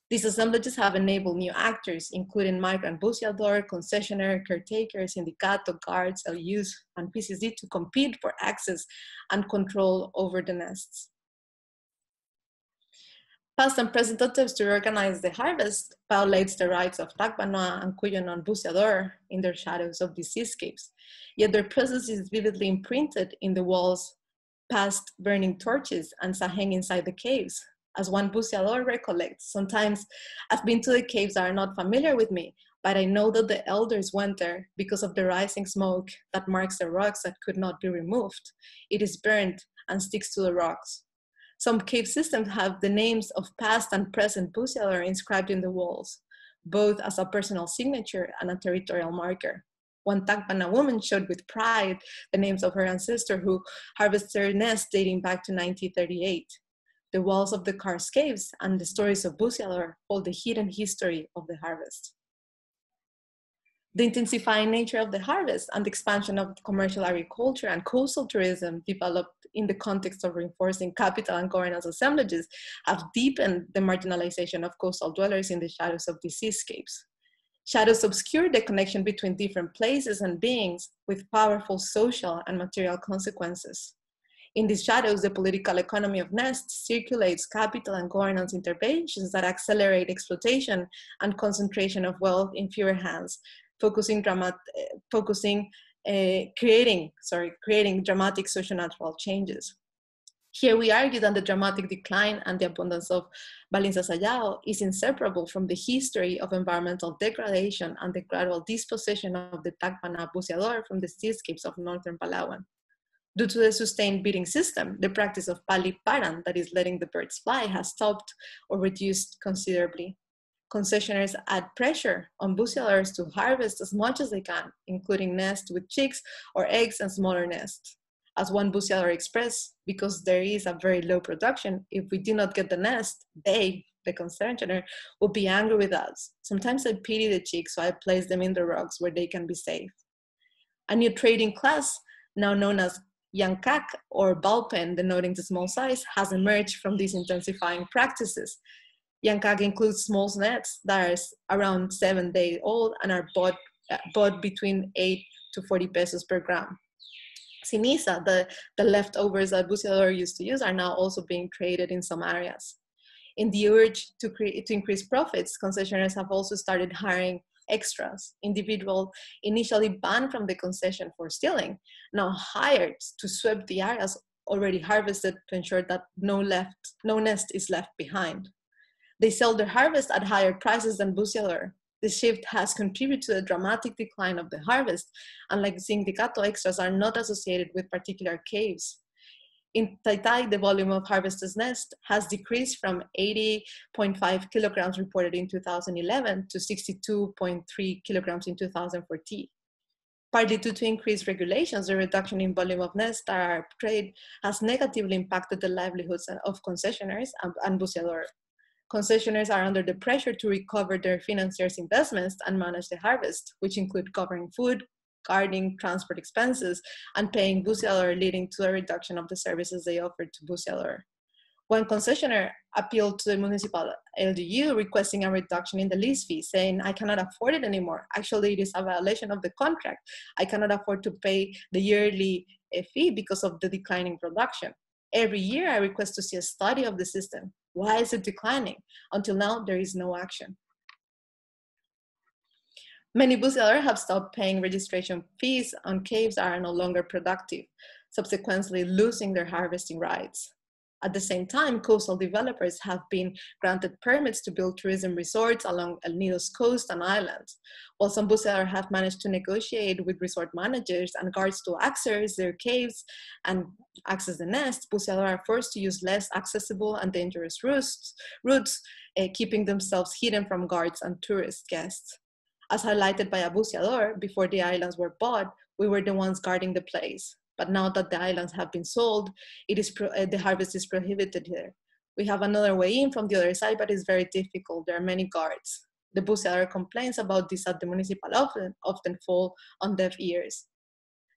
These assemblages have enabled new actors, including migrant busyador, concessionaire, caretaker, sindicato, guards, LGUs, and PCSD to compete for access and control over the nests. Past and present attempts to organize the harvest violates the rights of Tagbanwa and Cuyonon Busyador in their shadows of these seascapes. Yet their presence is vividly imprinted in the walls past burning torches and saheng inside the caves. As one Busyador recollects, sometimes I've been to the caves that are not familiar with me, but I know that the elders went there because of the rising smoke that marks the rocks that could not be removed. It is burnt and sticks to the rocks. Some cave systems have the names of past and present Busyador inscribed in the walls, both as a personal signature and a territorial marker. One Tagbanwa woman showed with pride the names of her ancestor who harvested her nest dating back to 1938. The walls of the karst caves and the stories of Busyador hold the hidden history of the harvest. The intensifying nature of the harvest and the expansion of commercial agriculture and coastal tourism developed in the context of reinforcing capital and governance assemblages have deepened the marginalization of coastal dwellers in the shadows of these seascapes. Shadows obscure the connection between different places and beings with powerful social and material consequences. In these shadows, the political economy of nests circulates capital and governance interventions that accelerate exploitation and concentration of wealth in fewer hands, focusing, dramat focusing uh, creating, sorry, creating dramatic socio-natural changes. Here we argue that the dramatic decline and the abundance of Balinsasayaw is inseparable from the history of environmental degradation and the gradual dispossession of the Tagbanwa busyador from the seascapes of northern Palawan. Due to the sustained breeding system, the practice of paliparan, that is letting the birds fly, has stopped or reduced considerably concessionaires add pressure on busyadors to harvest as much as they can, including nests with chicks or eggs and smaller nests. As one busyador expressed, because there is a very low production, if we do not get the nest, they, the concessionaire, will be angry with us. Sometimes I pity the chicks, so I place them in the rocks where they can be safe. A new trading class, now known as Yankak or ballpen, denoting the small size, has emerged from these intensifying practices. Yankag includes small nets that are around seven days old and are bought, uh, bought between 8 to 40 pesos per gram. Sinisa, the, the leftovers that Busyador used to use, are now also being traded in some areas. In the urge to, to increase profits, concessionaires have also started hiring extras, individual initially banned from the concession for stealing, now hired to sweep the areas already harvested to ensure that no, left, no nest is left behind. They sell their harvest at higher prices than Busyador, This shift has contributed to a dramatic decline of the harvest, and like Sindicato extras are not associated with particular caves. In Taytay, the volume of harvested nest has decreased from 80.5 kilograms reported in 2011 to 62.3 kilograms in 2014. Partly due to increased regulations, the reduction in volume of nest trade has negatively impacted the livelihoods of concessionaires and, and busyadores. Concessionaires are under the pressure to recover their financiers' investments and manage the harvest, which include covering food, guarding transport expenses, and paying busyador, leading to a reduction of the services they offer to busyador. One concessionaire appealed to the municipal LGU requesting a reduction in the lease fee, saying, I cannot afford it anymore. Actually, it is a violation of the contract. I cannot afford to pay the yearly eh, fee because of the declining production. Every year, I request to see a study of the system. Why is it declining? Until now, there is no action. Many busyadores have stopped paying registration fees on caves are no longer productive, subsequently losing their harvesting rights. At the same time, coastal developers have been granted permits to build tourism resorts along El Nido's coast and islands, while some busyadores have managed to negotiate with resort managers and guards to access their caves and access the nest, busyadores are forced to use less accessible and dangerous routes, routes uh, keeping themselves hidden from guards and tourist guests. As highlighted by a busyador, before the islands were bought, we were the ones guarding the place. But now that the islands have been sold, it is pro- uh, the harvest is prohibited here. We have another way in from the other side, but it's very difficult. There are many guards. The busyador complaints about this at the municipal often, often fall on deaf ears.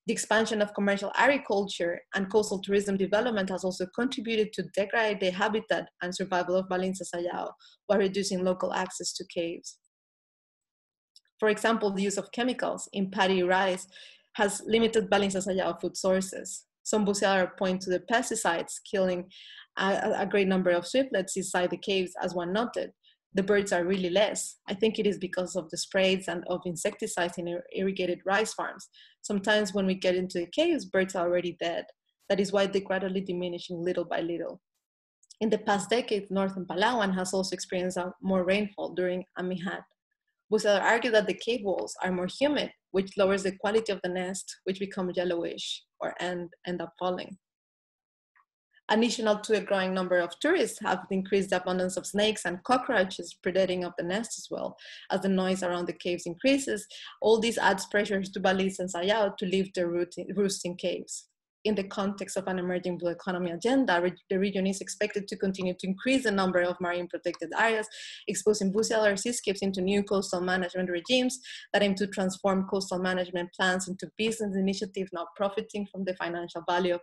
The expansion of commercial agriculture and coastal tourism development has also contributed to degrade the habitat and survival of Balinza Sayao while reducing local access to caves. For example, the use of chemicals in paddy rice has limited Balinsasayaw food sources. Some busyador point to the pesticides killing a, a, great number of swiftlets inside the caves, as one noted. The birds are really less. I think it is because of the sprays and of insecticides in irrigated rice farms. Sometimes when we get into the caves, birds are already dead. That is why they're gradually diminishing little by little. In the past decade, northern Palawan has also experienced more rainfall during Amihan. Busyador argue that the cave walls are more humid, which lowers the quality of the nest, which become yellowish or end, end up falling. Additional to a growing number of tourists have increased the abundance of snakes and cockroaches predating of the nest as well. As the noise around the caves increases, all this adds pressure to Balinsasayaw to leave their roosting caves in the context of an emerging blue economy agenda, the region is expected to continue to increase the number of marine protected areas, exposing busyador seascapes into new coastal management regimes that aim to transform coastal management plans into business initiatives not profiting from the financial value of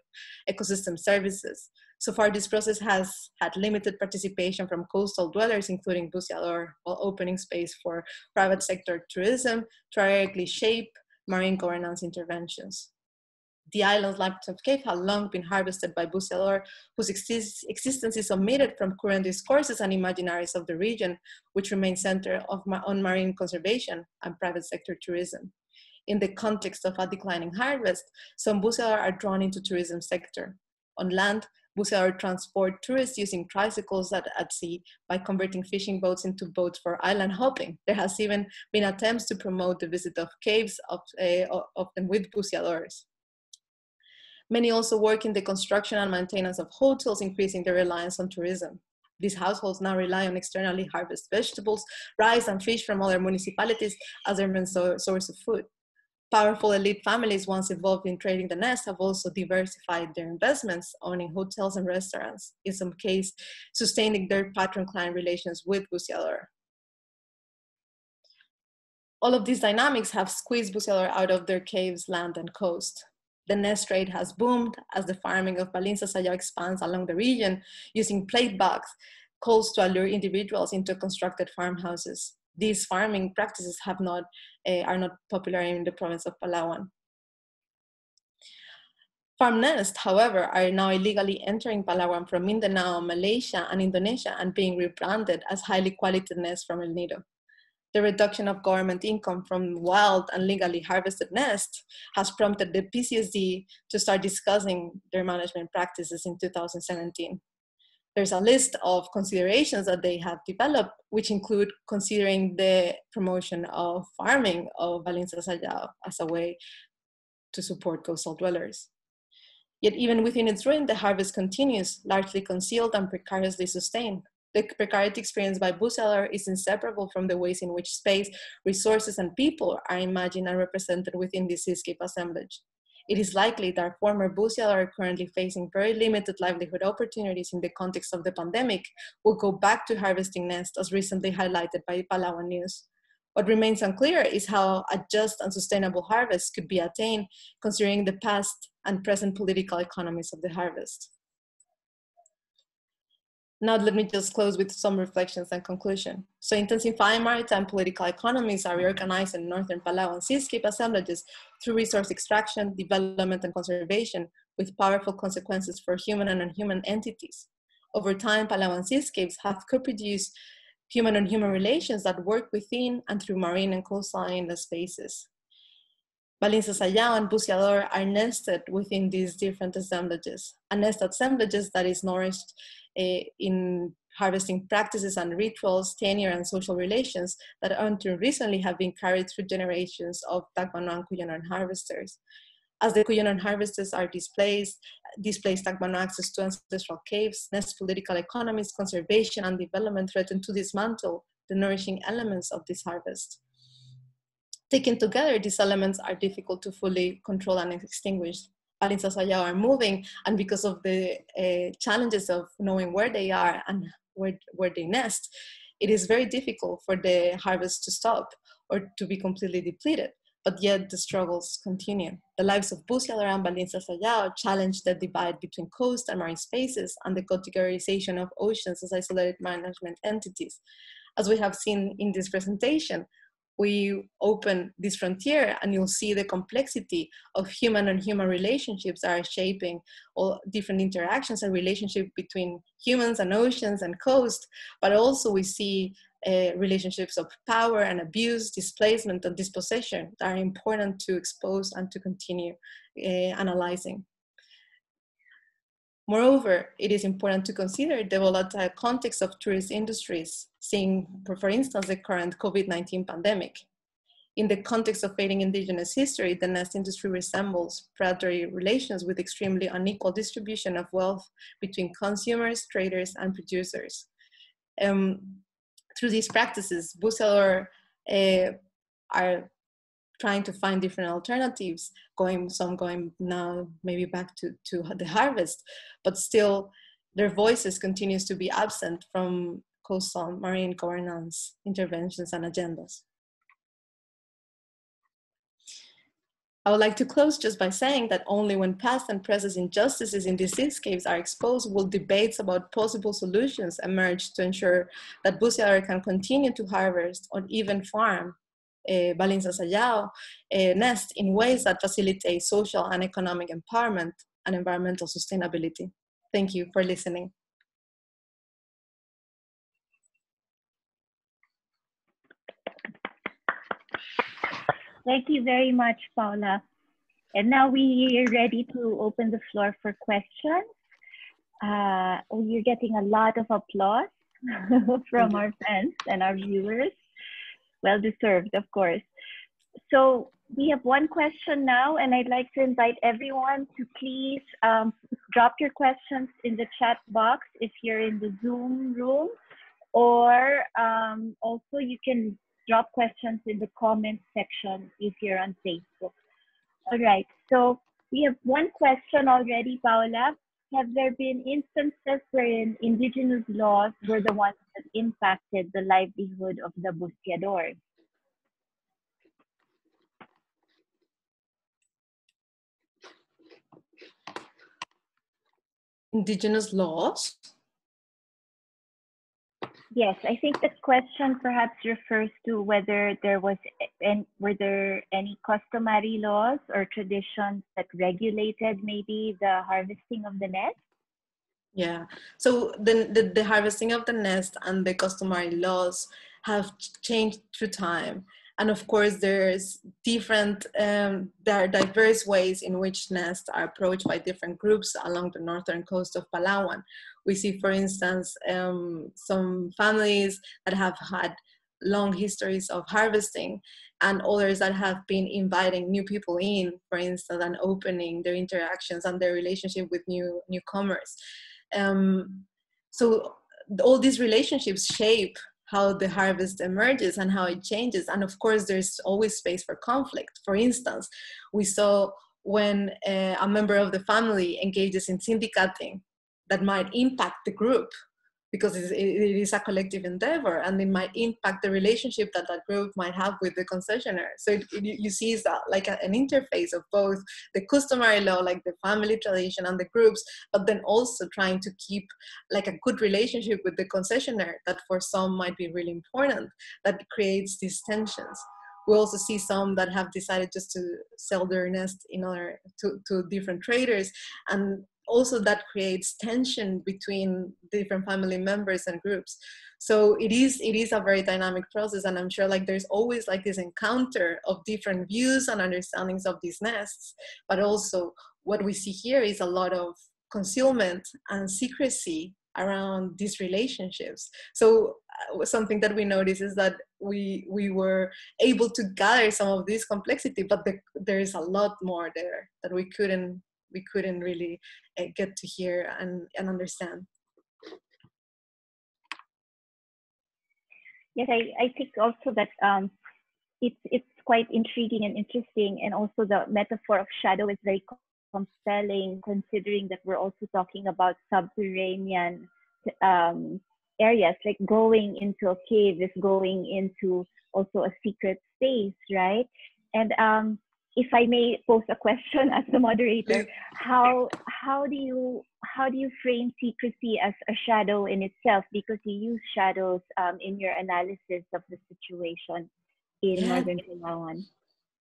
ecosystem services. So far, this process has had limited participation from coastal dwellers, including busyador, while opening space for private sector tourism to directly shape marine governance interventions. The island's of cave have long been harvested by busyador, whose exist existence is omitted from current discourses and imaginaries of the region, which remain center of ma on marine conservation and private sector tourism. In the context of a declining harvest, some busyador are drawn into tourism sector. On land, busyador transport tourists using tricycles at, at sea by converting fishing boats into boats for island hopping. There has even been attempts to promote the visit of caves, of, uh, often with busyadors. Many also work in the construction and maintenance of hotels, increasing their reliance on tourism. These households now rely on externally harvested vegetables, rice, and fish from other municipalities as their main source of food. Powerful elite families, once involved in trading the nest, have also diversified their investments, owning hotels and restaurants, in some cases, sustaining their patron client relations with Busyador. All of these dynamics have squeezed Busyador out of their caves, land, and coast. The nest trade has boomed as the farming of Balinsasayaw expands along the region using playback, calls to allure individuals into constructed farmhouses. These farming practices have not, uh, are not popular in the province of Palawan. Farm nests, however, are now illegally entering Palawan from Mindanao, Malaysia, and Indonesia and being rebranded as highly quality nests from El Nido the reduction of government income from wild and legally harvested nests has prompted the PCSD to start discussing their management practices in 2017. there's a list of considerations that they have developed, which include considering the promotion of farming of Balinsasayaw as a way to support coastal dwellers. Yet even within its ruin, the harvest continues, largely concealed and precariously sustained. The precarity experienced by Busyador is inseparable from the ways in which space, resources, and people are imagined and represented within this seascape assemblage. It is likely that former Busyador are currently facing very limited livelihood opportunities in the context of the pandemic will go back to harvesting nests, as recently highlighted by Palawan News. What remains unclear is how a just and sustainable harvest could be attained, considering the past and present political economies of the harvest. Now let me just close with some reflections and conclusion. So intensifying maritime political economies are reorganized in northern Palawan seascape assemblages through resource extraction, development, and conservation with powerful consequences for human and non-human entities. Over time, Palawan seascapes have co-produced human and human relations that work within and through marine and coastline spaces. Balinsasayaw and Busyador are nested within these different assemblages. A nest assemblages that is nourished uh, in harvesting practices and rituals, tenure and social relations that until recently have been carried through generations of Tacbanoan Cuyonon harvesters. As the Cuyonon harvesters are displaced, displaced Tagbanwa access to ancestral caves, nest political economies, conservation, and development threaten to dismantle the nourishing elements of this harvest. Taken together, these elements are difficult to fully control and extinguish. Balinsasayaw are moving, and because of the uh, challenges of knowing where they are and where, where they nest, it is very difficult for the harvest to stop or to be completely depleted but yet the struggles continue. The lives of Busyador and Balinsasayaw challenge the divide between coast and marine spaces and the categorization of oceans as isolated management entities. As we have seen in this presentation, we open this frontier and you'll see the complexity of human and human relationships are shaping all different interactions and relationship between humans and oceans and coast but also we see uh, relationships of power and abuse, displacement and dispossession that are important to expose and to continue uh, analyzing. Moreover, it is important to consider the volatile context of tourist industries, seeing, for instance, the current COVID-19 pandemic. In the context of fading indigenous history, the nest industry resembles predatory relations with extremely unequal distribution of wealth between consumers, traders, and producers. Um, through these practices, Busyador uh, are trying to find different alternatives, going some going now maybe back to, to the harvest, but still their voices continues to be absent from coastal marine governance interventions and agendas. I would like to close just by saying that only when past and present injustices in these seascapes are exposed will debates about possible solutions emerge to ensure that Busyador can continue to harvest or even farm uh, Balinsasayaw uh, nest in ways that facilitate social and economic empowerment and environmental sustainability. Thank you for listening. Thank you very much, Paula. And now we are ready to open the floor for questions. Uh, we're getting a lot of applause from our friends and our viewers. Well deserved, of course. So we have one question now, and I'd like to invite everyone to please um, drop your questions in the chat box if you're in the Zoom room, or um, also you can drop questions in the comments section if you're on Facebook. All right, so we have one question already, Paula. Have there been instances wherein indigenous laws were the ones that impacted the livelihood of the Busyador? Indigenous laws? Yes, I think the question perhaps refers to whether there was and were there any customary laws or traditions that regulated maybe the harvesting of the nest? Yeah, so the, the, the harvesting of the nest and the customary laws have changed through time and of course there's different um, there are diverse ways in which nests are approached by different groups along the northern coast of palawan we see for instance um, some families that have had long histories of harvesting and others that have been inviting new people in for instance and opening their interactions and their relationship with new newcomers. Um, so all these relationships shape how the harvest emerges and how it changes. And of course there's always space for conflict. For instance we saw when uh, a member of the family engages in sindicating that might impact the group because it is a collective endeavor and it might impact the relationship that that group might have with the concessionaire. So it, it, you see that like an interface of both the customary law, like the family tradition and the groups, but then also trying to keep like a good relationship with the concessionaire that for some might be really important, that creates these tensions. We also see some that have decided just to sell their nest in other to, to different traders and also that creates tension between different family members and groups. So it is it is a very dynamic process and i'm sure like there's always like this encounter of different views and understandings of these nests but also what we see here is a lot of concealment and secrecy around these relationships. So uh, something that we notice is that we we were able to gather some of this complexity but the, there is a lot more there that we couldn't we couldn't really uh, get to hear and, and understand. Yes, I, I think also that um, it's it's quite intriguing and interesting, and also the metaphor of shadow is very compelling, considering that we're also talking about subterranean um, areas, like going into a cave is going into also a secret space, right? And um, if I may pose a question as the moderator, how how do you how do you frame secrecy as a shadow in itself? Because you use shadows um, in your analysis of the situation in yeah. Northern Palawan.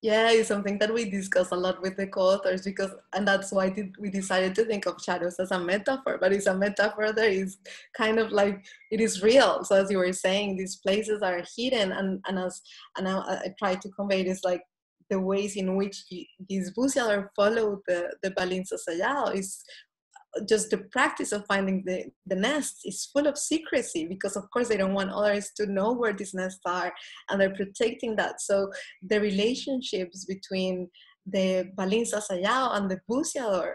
Yeah, it's something that we discuss a lot with the co-authors because, and that's why we decided to think of shadows as a metaphor. But it's a metaphor that is kind of like it is real. So as you were saying, these places are hidden, and and as and I, I try to convey this like the ways in which these Busyador follow the, the Balinza Sayao is just the practice of finding the, the nest is full of secrecy because of course they don't want others to know where these nests are and they're protecting that. So the relationships between the Balinsasayaw and the Busyador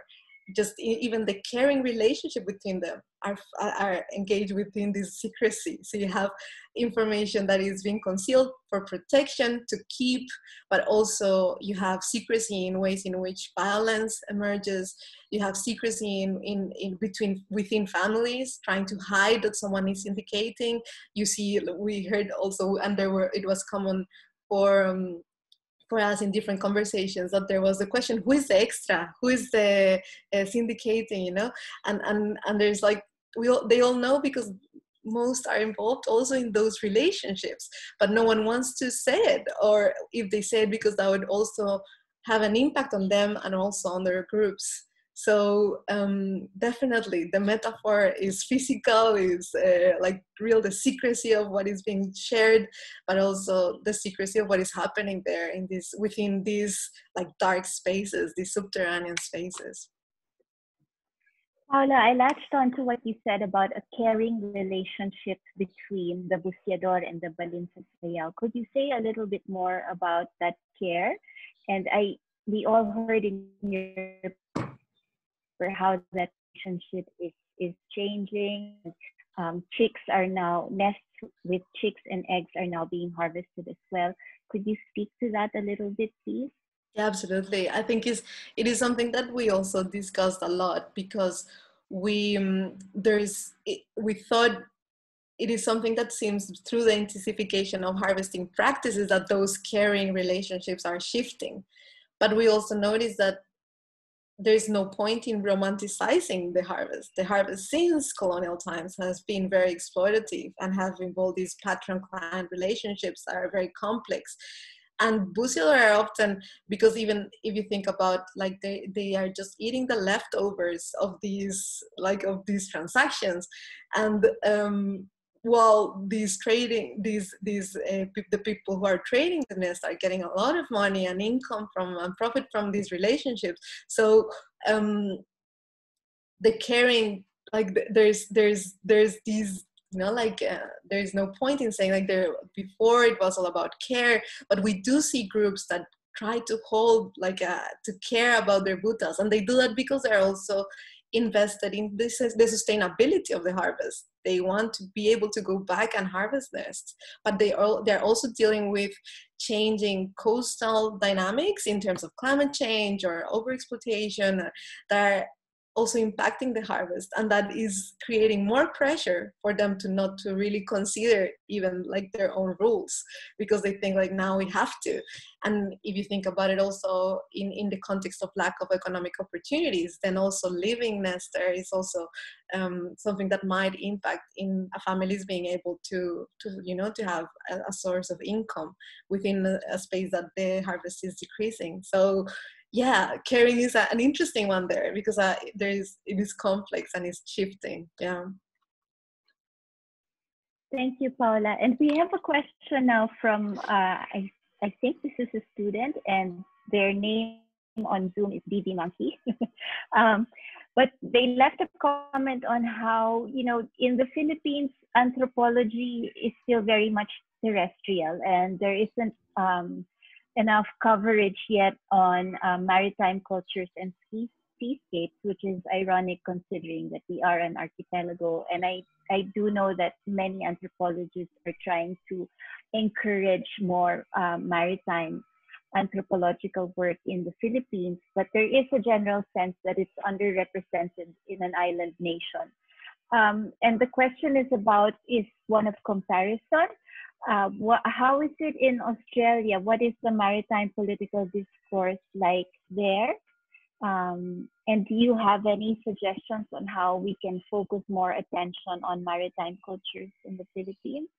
just even the caring relationship between them are, are engaged within this secrecy. So you have information that is being concealed for protection to keep, but also you have secrecy in ways in which violence emerges. You have secrecy in, in, in between within families, trying to hide that someone is indicating. You see, we heard also, and there were it was common for um, for us in different conversations that there was the question who is the extra? Who is the uh, syndicating? You know? And and and there's like we all, they all know because most are involved also in those relationships but no one wants to say it or if they say it because that would also have an impact on them and also on their groups so um, definitely the metaphor is physical, is uh, like real the secrecy of what is being shared, but also the secrecy of what is happening there in this within these like dark spaces, these subterranean spaces. Paula, I latched on to what you said about a caring relationship between the Busyador and the Balinsa Sayao. Could you say a little bit more about that care? And I, we all heard in your for how that relationship is, is changing. Um, chicks are now, nests with chicks and eggs are now being harvested as well. Could you speak to that a little bit, please? Yeah, absolutely. I think is it is something that we also discussed a lot because we um, there's we thought it is something that seems through the intensification of harvesting practices that those caring relationships are shifting but we also notice that there's no point in romanticizing the harvest. The harvest since colonial times has been very exploitative and have involved these patron-client relationships that are very complex. And Busyador are often, because even if you think about like they, they are just eating the leftovers of these like of these transactions. And um, while these trading these these uh, the people who are trading the nest are getting a lot of money and income from and profit from these relationships. So um, the caring like there's there's there's these you know like uh, there's no point in saying like there before it was all about care but we do see groups that try to hold like uh, to care about their butas and they do that because they're also invested in this the sustainability of the harvest they want to be able to go back and harvest this. But they are they're also dealing with changing coastal dynamics in terms of climate change or overexploitation that also impacting the harvest and that is creating more pressure for them to not to really consider even like their own rules because they think like now we have to. And if you think about it also in in the context of lack of economic opportunities then also living nester is also um, something that might impact in a families being able to to you know to have a, a source of income within a, a space that the harvest is decreasing. So yeah caring is an interesting one there because uh, there is it is complex and it's shifting yeah. Thank you paula and we have a question now from uh, I, I think this is a student and their name on zoom is bb monkey. Um, but they left a comment on how you know in the philippines anthropology is still very much terrestrial and there isn't um, enough coverage yet on um, maritime cultures and seascapes, which is ironic considering that we are an archipelago. And I, I do know that many anthropologists are trying to encourage more um, maritime anthropological work in the Philippines, but there is a general sense that it's underrepresented in an island nation. Um, and the question is about is one of comparison uh, what, how is it in Australia? What is the maritime political discourse like there? Um, and do you have any suggestions on how we can focus more attention on maritime cultures in the Philippines?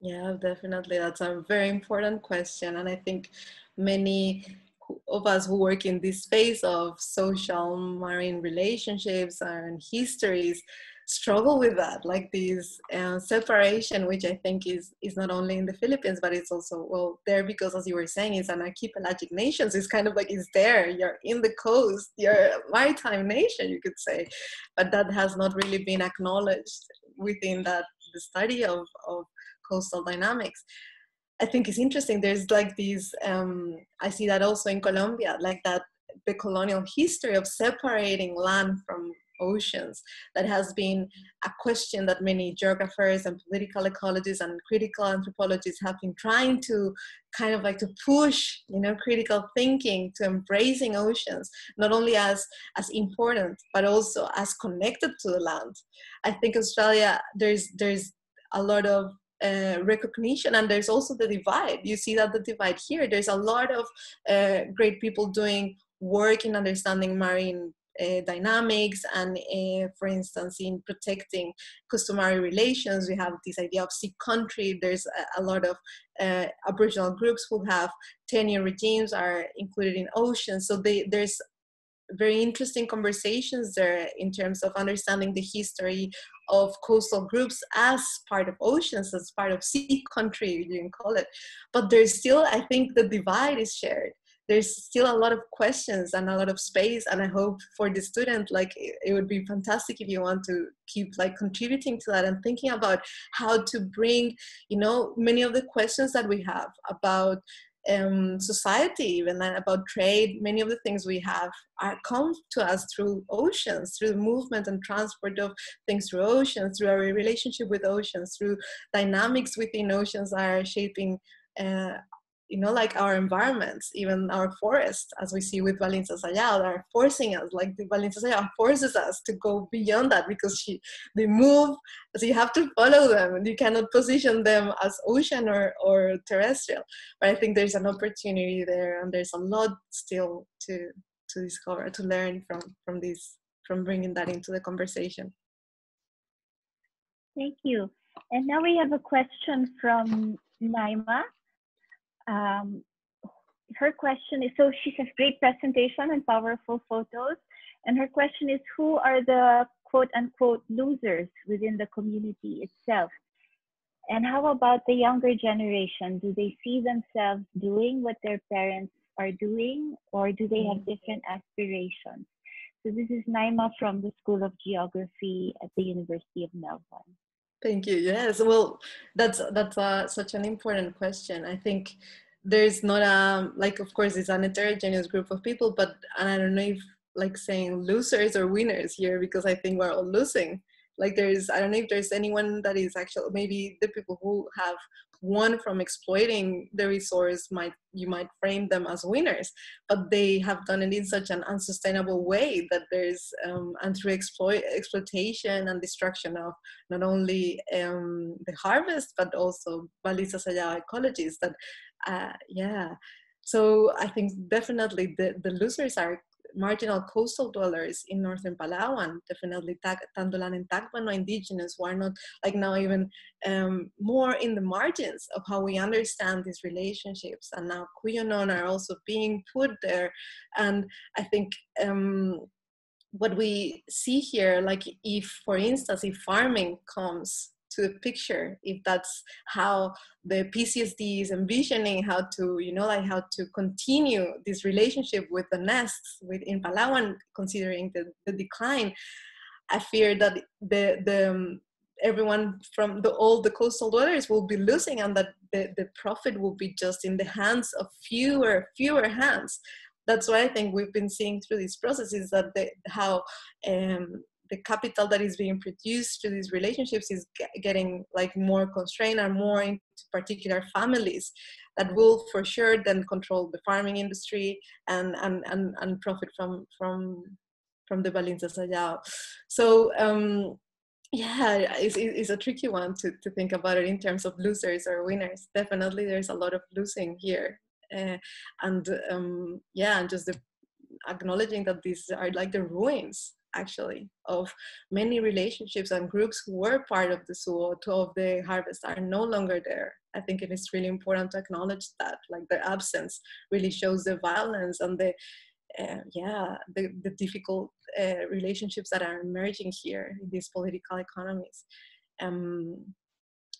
Yeah, definitely. That's a very important question. And I think many of us who work in this space of social marine relationships and histories struggle with that like this uh, separation which i think is is not only in the philippines but it's also well there because as you were saying it's an archipelagic nation so it's kind of like it's there you're in the coast you're a maritime nation you could say. But that has not really been acknowledged within that the study of, of coastal dynamics. I think it's interesting there's like these um, i see that also in colombia like that the colonial history of separating land from oceans. That has been a question that many geographers and political ecologists and critical anthropologists have been trying to kind of like to push, you know, critical thinking to embracing oceans, not only as as important, but also as connected to the land. I think Australia, there's there's a lot of uh, recognition and there's also the divide you see that the divide here there's a lot of uh, great people doing work in understanding marine dynamics and uh, for instance in protecting customary relations we have this idea of sea country. There's a, a lot of uh, aboriginal groups who have tenure regimes are included in oceans. So they, there's very interesting conversations there in terms of understanding the history of coastal groups as part of oceans, as part of sea country, you can call it. But there's still, I think, the divide is shared there's still a lot of questions and a lot of space and i hope for the student like it would be fantastic if you want to keep like contributing to that and thinking about how to bring you know many of the questions that we have about um, society even about trade. Many of the things we have are come to us through oceans through the movement and transport of things through oceans through our relationship with oceans through dynamics within oceans are shaping uh, you know, like our environments, even our forests, as we see with Balinsasayaw, are forcing us, like the Balinsasayaw forces us to go beyond that because she, they move, so you have to follow them and you cannot position them as ocean or, or terrestrial. But I think there's an opportunity there and there's a lot still to, to discover, to learn from, from this, from bringing that into the conversation. Thank you. And now we have a question from Naima um, her question is, so she says great presentation and powerful photos. And her question is, who are the quote unquote losers within the community itself? And how about the younger generation? Do they see themselves doing what their parents are doing or do they have mm. different aspirations? So this is Naima from the School of Geography at the University of Melbourne. Thank you. Yes, well, that's that's uh, such an important question. I think there's not a like, of course, it's an heterogeneous group of people, but and I don't know if like saying losers or winners here because I think we're all losing like there's i don't know if there's anyone that is actually maybe the people who have won from exploiting the resource might you might frame them as winners but they have done it in such an unsustainable way that there's um, and through exploit exploitation and destruction of not only um, the harvest but also balinsasayaw ecologies that uh, yeah. So i think definitely the, the losers are marginal coastal dwellers in northern Palawan, definitely Tandulan and Tagbanwa indigenous who are not like now even um, more in the margins of how we understand these relationships. And now Cuyonon are also being put there. And I think um, what we see here, like if, for instance, if farming comes to the picture if that's how the PCSD is envisioning how to, you know, like how to continue this relationship with the nests within Palawan, considering the, the decline. I fear that the the um, everyone from the all the coastal dwellers will be losing and that the, the profit will be just in the hands of fewer fewer hands that's what i think we've been seeing through this process is that the, how um, the capital that is being produced through these relationships is getting like more constrained and more into particular families that will for sure then control the farming industry and and and, and profit from from from the Balinsasayaw. So um, yeah, it's, it's a tricky one to, to think about it in terms of losers or winners. Definitely, there's a lot of losing here, uh, and um, yeah, and just the acknowledging that these are like the ruins actually of many relationships and groups who were part of the suo of the harvest are no longer there i think it is really important to acknowledge that like their absence really shows the violence and the uh, yeah the, the difficult uh, relationships that are emerging here in these political economies um,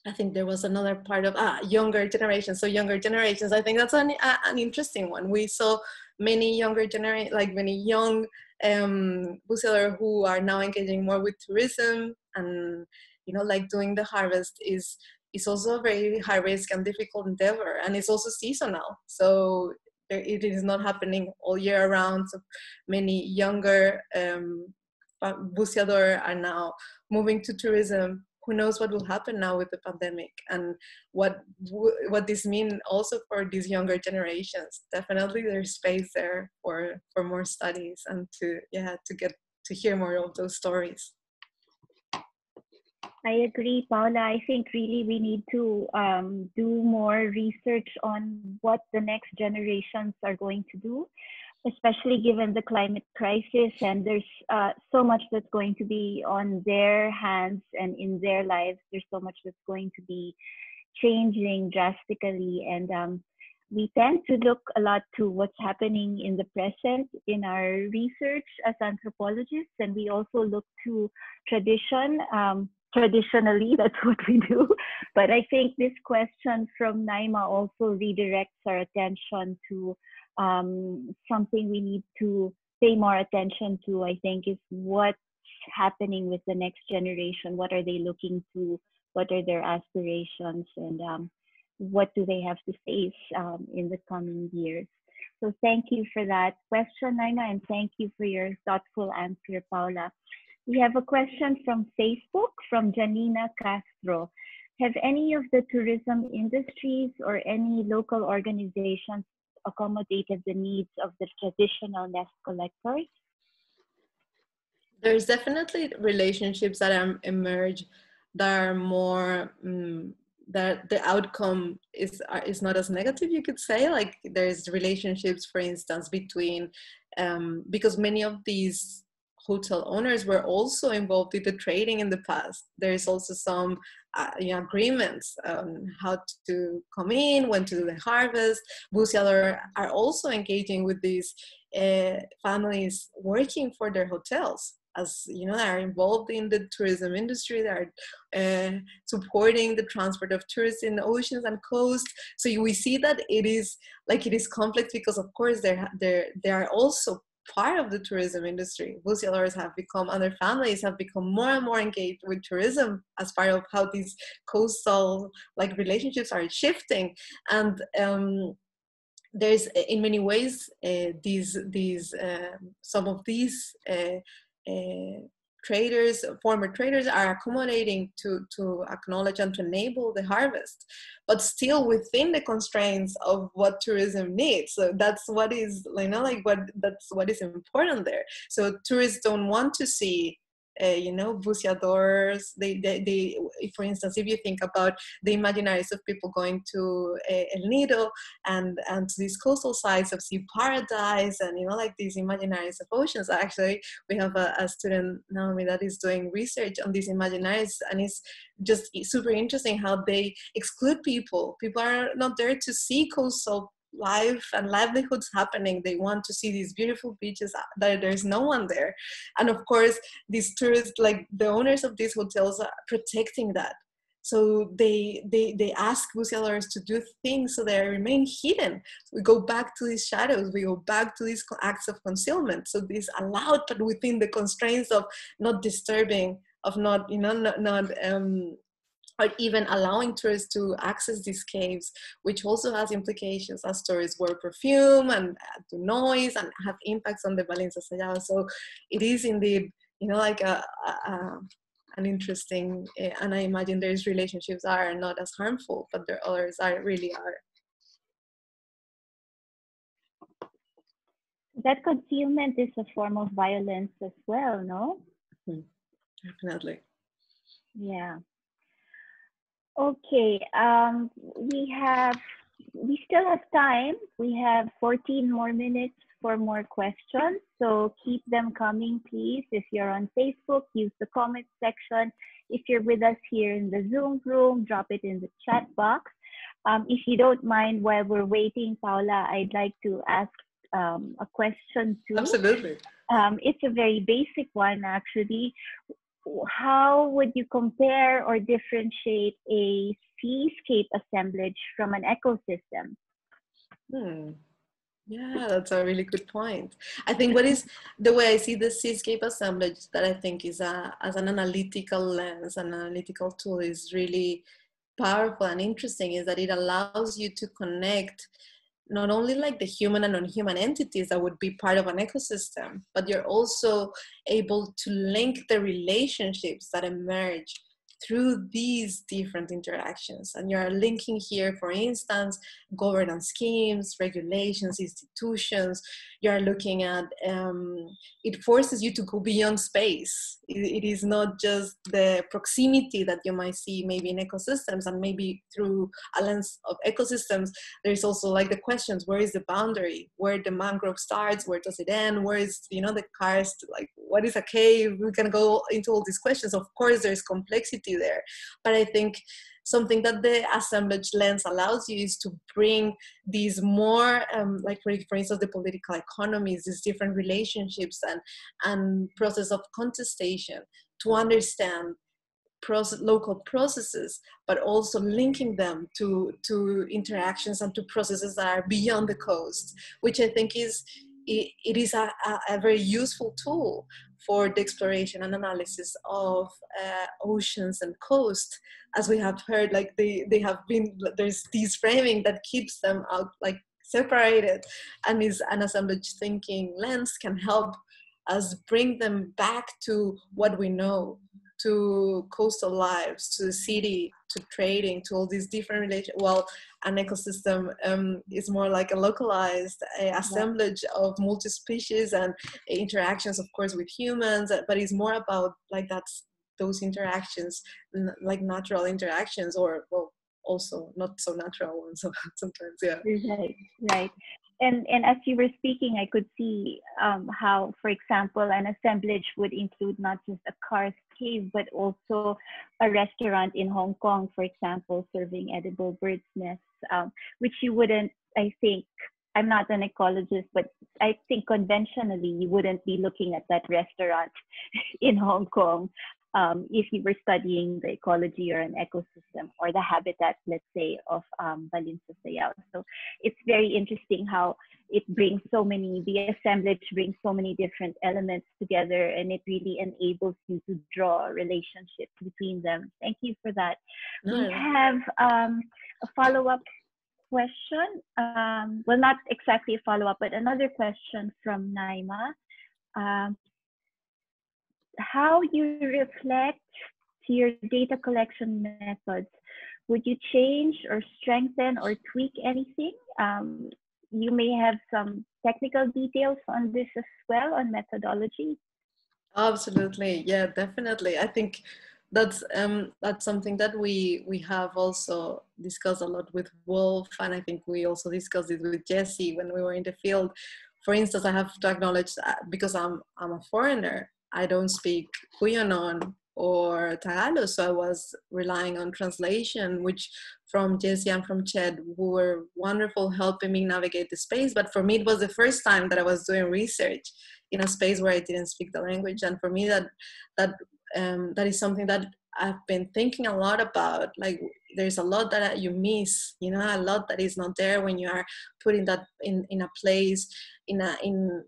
I think there was another part of ah, younger generations. So younger generations, I think that's an, an interesting one. We saw many younger generation, like many young um, who are now engaging more with tourism and you know like doing the harvest is is also a very high risk and difficult endeavor and it's also seasonal. So it is not happening all year around so many younger um, are now moving to tourism who knows what will happen now with the pandemic and what what this mean also for these younger generations. Definitely there's space there for for more studies and to yeah to get to hear more of those stories. I agree, Paula. I think really we need to um, do more research on what the next generations are going to do especially given the climate crisis and there's uh, so much that's going to be on their hands and in their lives. There's so much that's going to be changing drastically and um, we tend to look a lot to what's happening in the present in our research as anthropologists and we also look to tradition um, traditionally that's what we do. But i think this question from naima also redirects our attention to um, something we need to pay more attention to, I think, is what's happening with the next generation. What are they looking to? What are their aspirations? And um, what do they have to face um, in the coming years? So thank you for that question, Naima, and thank you for your thoughtful answer, Paula. We have a question from Facebook from Janina Castro. Have any of the tourism industries or any local organizations accommodated the needs of the traditional nest collectors? There's definitely relationships that emerge that are more um, that the outcome is is not as negative you could say like there's relationships for instance between um, because many of these hotel owners were also involved in the trading in the past there's also some uh, you know, agreements on how to come in, when to do the harvest. Busyador are also engaging with these uh, families working for their hotels as you know are involved in the tourism industry they are uh, supporting the transport of tourists in the oceans and coast so we see that it is like it is complex because of course there there there are also part of the tourism industry. Busyadores have become, and their families have become more and more engaged with tourism as part of how these coastal like relationships are shifting. And um, there's in many ways uh, these these uh, some of these uh traders, former traders are accommodating to, to acknowledge and to enable the harvest, but still within the constraints of what tourism needs. So that's what is, you know, like what that's what is important there. So tourists don't want to see uh, you know, busyadores. They, they, they, for instance, if you think about the imaginaries of people going to uh, El Nido and, and to these coastal sites of sea paradise and, you know, like these imaginaries of oceans. Actually, we have a, a student, Naomi, that is doing research on these imaginaries and it's just super interesting how they exclude people. People are not there to see coastal life and livelihoods happening. They want to see these beautiful beaches uh, that there's no one there. And of course these tourists like the owners of these hotels are protecting that. So they they they ask busyadores to do things so they remain hidden. We go back to these shadows we go back to these acts of concealment. So this allowed but within the constraints of not disturbing of not you know not, not um or even allowing tourists to access these caves, which also has implications as tourists wear perfume and do noise and have impacts on the Balinsasayaw. So it is indeed, you know, like a, a, an interesting, uh, and I imagine these relationships are not as harmful, but there others are really are. That concealment is a form of violence as well, no? Mm, definitely. Yeah. Okay, um, we have, we still have time. We have 14 more minutes for more questions. So keep them coming, please. If you're on Facebook, use the comment section. If you're with us here in the Zoom room, drop it in the chat box. Um, if you don't mind, while we're waiting, Paula, I'd like to ask um, a question too. Absolutely. Um, it's a very basic one, actually how would you compare or differentiate a seascape assemblage from an ecosystem? Hmm. Yeah, that's a really good point. I think what is the way I see the seascape assemblage that I think is a, as an analytical lens, an analytical tool is really powerful and interesting is that it allows you to connect not only like the human and non-human entities that would be part of an ecosystem, but you're also able to link the relationships that emerge through these different interactions. And you're linking here, for instance, governance schemes, regulations, institutions. You're looking at, um, it forces you to go beyond space. It, it is not just the proximity that you might see maybe in ecosystems and maybe through a lens of ecosystems, there's also like the questions, where is the boundary? Where the mangrove starts, where does it end? Where is, you know, the karst, like what is a cave? We can go into all these questions. Of course, there's complexity there. But I think something that the assemblage lens allows you is to bring these more um, like for, for instance the political economies these different relationships and and process of contestation to understand process, local processes but also linking them to to interactions and to processes that are beyond the coast which i think is it, it is a, a, a, very useful tool for the exploration and analysis of uh, oceans and coast. As we have heard like they they have been there's this framing that keeps them out like separated and is an assemblage thinking lens can help us bring them back to what we know to coastal lives to the city to trading to all these different relations well an ecosystem um, is more like a localized uh, assemblage yeah. of multi-species and interactions of course with humans but it's more about like that's those interactions like natural interactions or well also not so natural ones sometimes yeah right right and and as you were speaking i could see um, how for example an assemblage would include not just a karst cave but also a restaurant in hong kong for example serving edible birds nests um, which you wouldn't i think i'm not an ecologist but i think conventionally you wouldn't be looking at that restaurant in hong kong um, if you were studying the ecology or an ecosystem or the habitat, let's say, of um, Sellado. So it's very interesting how it brings so many the assemblage brings so many different elements together and it really enables you to draw relationships between them thank you for that mm. we have um, a follow-up question um, well not exactly a follow-up but another question from naima um, how you reflect to your data collection methods would you change or strengthen or tweak anything um, you may have some technical details on this as well on methodology. Absolutely, yeah, definitely. I think that's um, that's something that we we have also discussed a lot with Wolf, and I think we also discussed it with Jesse when we were in the field. For instance, I have to acknowledge that because I'm I'm a foreigner, I don't speak Cuyonon or Tagalog. So I was relying on translation, which from Jesse and from Ched, who were wonderful helping me navigate the space. But for me, it was the first time that I was doing research in a space where I didn't speak the language. And for me, that that um, that is something that I've been thinking a lot about. Like there's a lot that you miss, you know, a lot that is not there when you are putting that in in a place in a in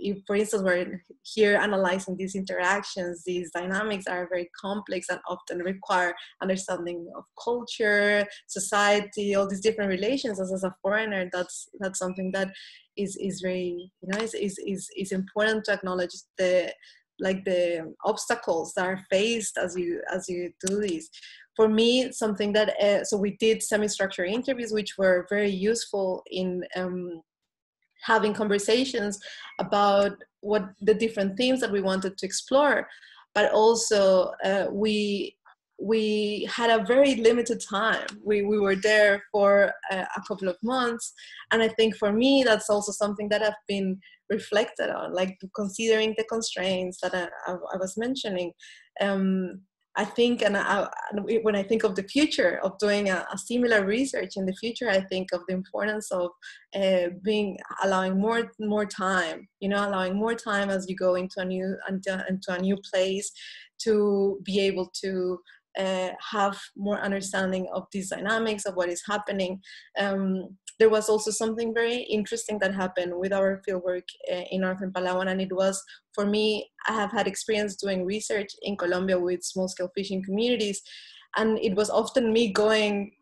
if, for instance, we're here analyzing these interactions, these dynamics are very complex and often require understanding of culture, society, all these different relations. As, as a foreigner, that's that's something that is is very you know is is is, is important to acknowledge the like the obstacles that are faced as you as you do this for me something that uh, so we did semi-structured interviews which were very useful in um, having conversations about what the different themes that we wanted to explore but also uh, we we had a very limited time. We, we were there for a, a, couple of months and i think for me that's also something that i've been reflected on like considering the constraints that i, I, I was mentioning. Um, I think, and, I, when I think of the future of doing a, a, similar research in the future, I think of the importance of uh, being allowing more more time. You know, allowing more time as you go into a new into, a new place to be able to uh, have more understanding of these dynamics of what is happening. Um, there was also something very interesting that happened with our fieldwork uh, in Northern Palawan, and it was for me, I have had experience doing research in Colombia with small scale fishing communities, and it was often me going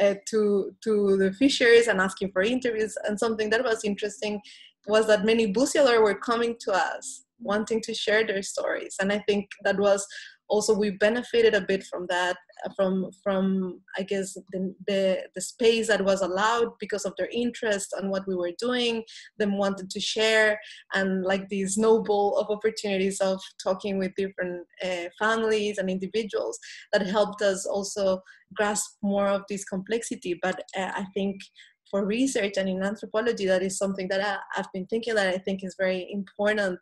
uh, to to the fishers and asking for interviews. And something that was interesting was that many bucieros were coming to us wanting to share their stories, and I think that was also we benefited a bit from that from from i guess the, the, the space that was allowed because of their interest and what we were doing them wanted to share and like the snowball of opportunities of talking with different uh, families and individuals that helped us also grasp more of this complexity. But uh, i think for research and in anthropology that is something that I, have been thinking that i think is very important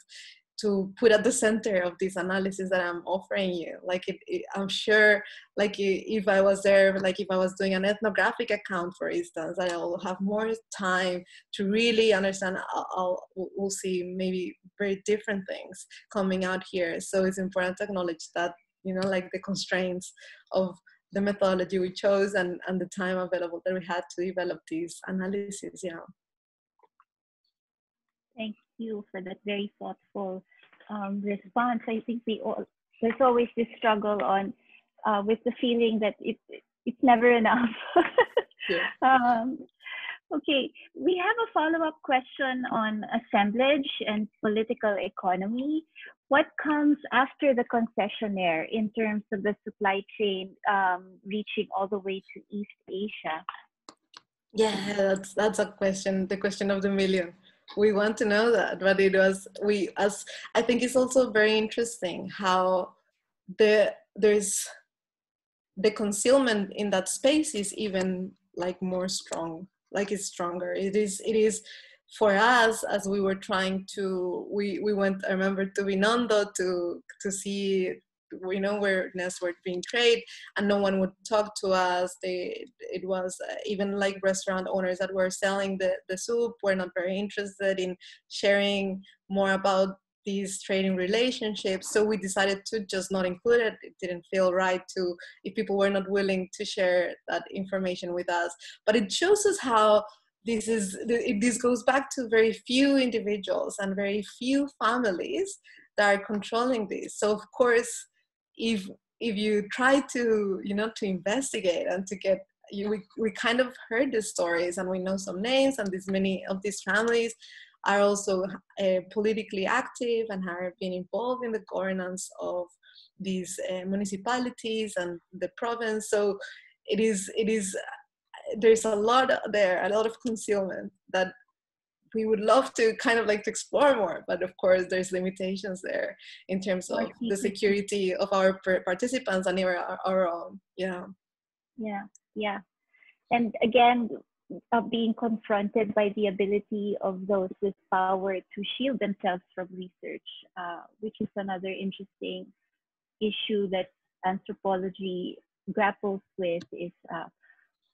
to put at the center of this analysis that i'm offering you. Like it, it, i'm sure like if i was there like if i was doing an ethnographic account for instance i will have more time to really understand I'll, I'll, we'll see maybe very different things coming out here. So it's important to acknowledge that you know like the constraints of the methodology we chose and, and the time available that we had to develop these analyses yeah you for that very thoughtful um, response. I think we all, there's always this struggle on uh, with the feeling that it, it's never enough. yeah. um, okay, we have a follow-up question on assemblage and political economy. What comes after the concessionaire in terms of the supply chain um, reaching all the way to East Asia? Yeah, that's that's a question, the question of the million we want to know that but it was we as i think it's also very interesting how the there's the concealment in that space is even like more strong like it's stronger. It is it is for us as we were trying to we we went i remember to Binondo to to see we know where nests were being traded and no one would talk to us. They it was uh, even like restaurant owners that were selling the, the soup were not very interested in sharing more about these trading relationships so we decided to just not include it. It didn't feel right to if people were not willing to share that information with us. But it shows us how this is this goes back to very few individuals and very few families that are controlling this. So of course if if you try to you know to investigate and to get you, we, we kind of heard the stories and we know some names and these many of these families are also uh, politically active and have been involved in the governance of these uh, municipalities and the province. So it is it is there's a lot there a lot of concealment that we would love to kind of like to explore more but of course there's limitations there in terms of the security of our participants and our, our own yeah yeah yeah. And again uh, being confronted by the ability of those with power to shield themselves from research uh, which is another interesting issue that anthropology grapples with is uh,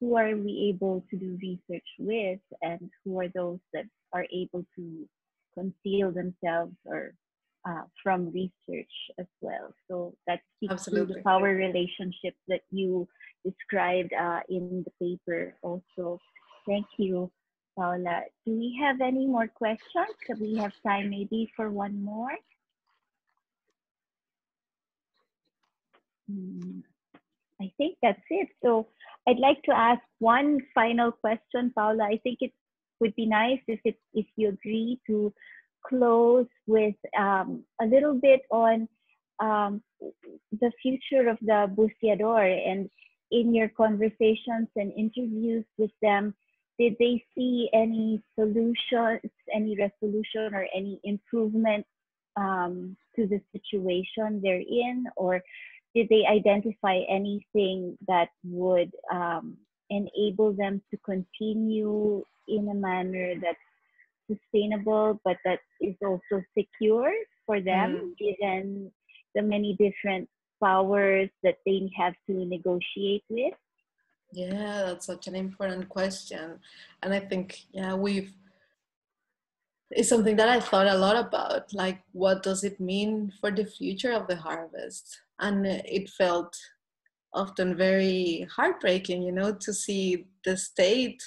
who are we able to do research with and who are those that are able to conceal themselves or uh, from research as well. So that speaks Absolutely. to the power relationship that you described uh, in the paper also. Thank you, Paula. Do we have any more questions? Do we have time maybe for one more? Hmm. I think that's it. So I'd like to ask one final question, Paula. I think it would be nice if it, if you agree to close with um, a little bit on um, the future of the Busyador and in your conversations and interviews with them, did they see any solutions, any resolution or any improvement um, to the situation they're in or did they identify anything that would um, enable them to continue in a manner that's sustainable but that is also secure for them mm. given the many different powers that they have to negotiate with? Yeah that's such an important question. And i think yeah we've it's something that i thought a lot about like what does it mean for the future of the harvest and it felt often very heartbreaking you know to see the state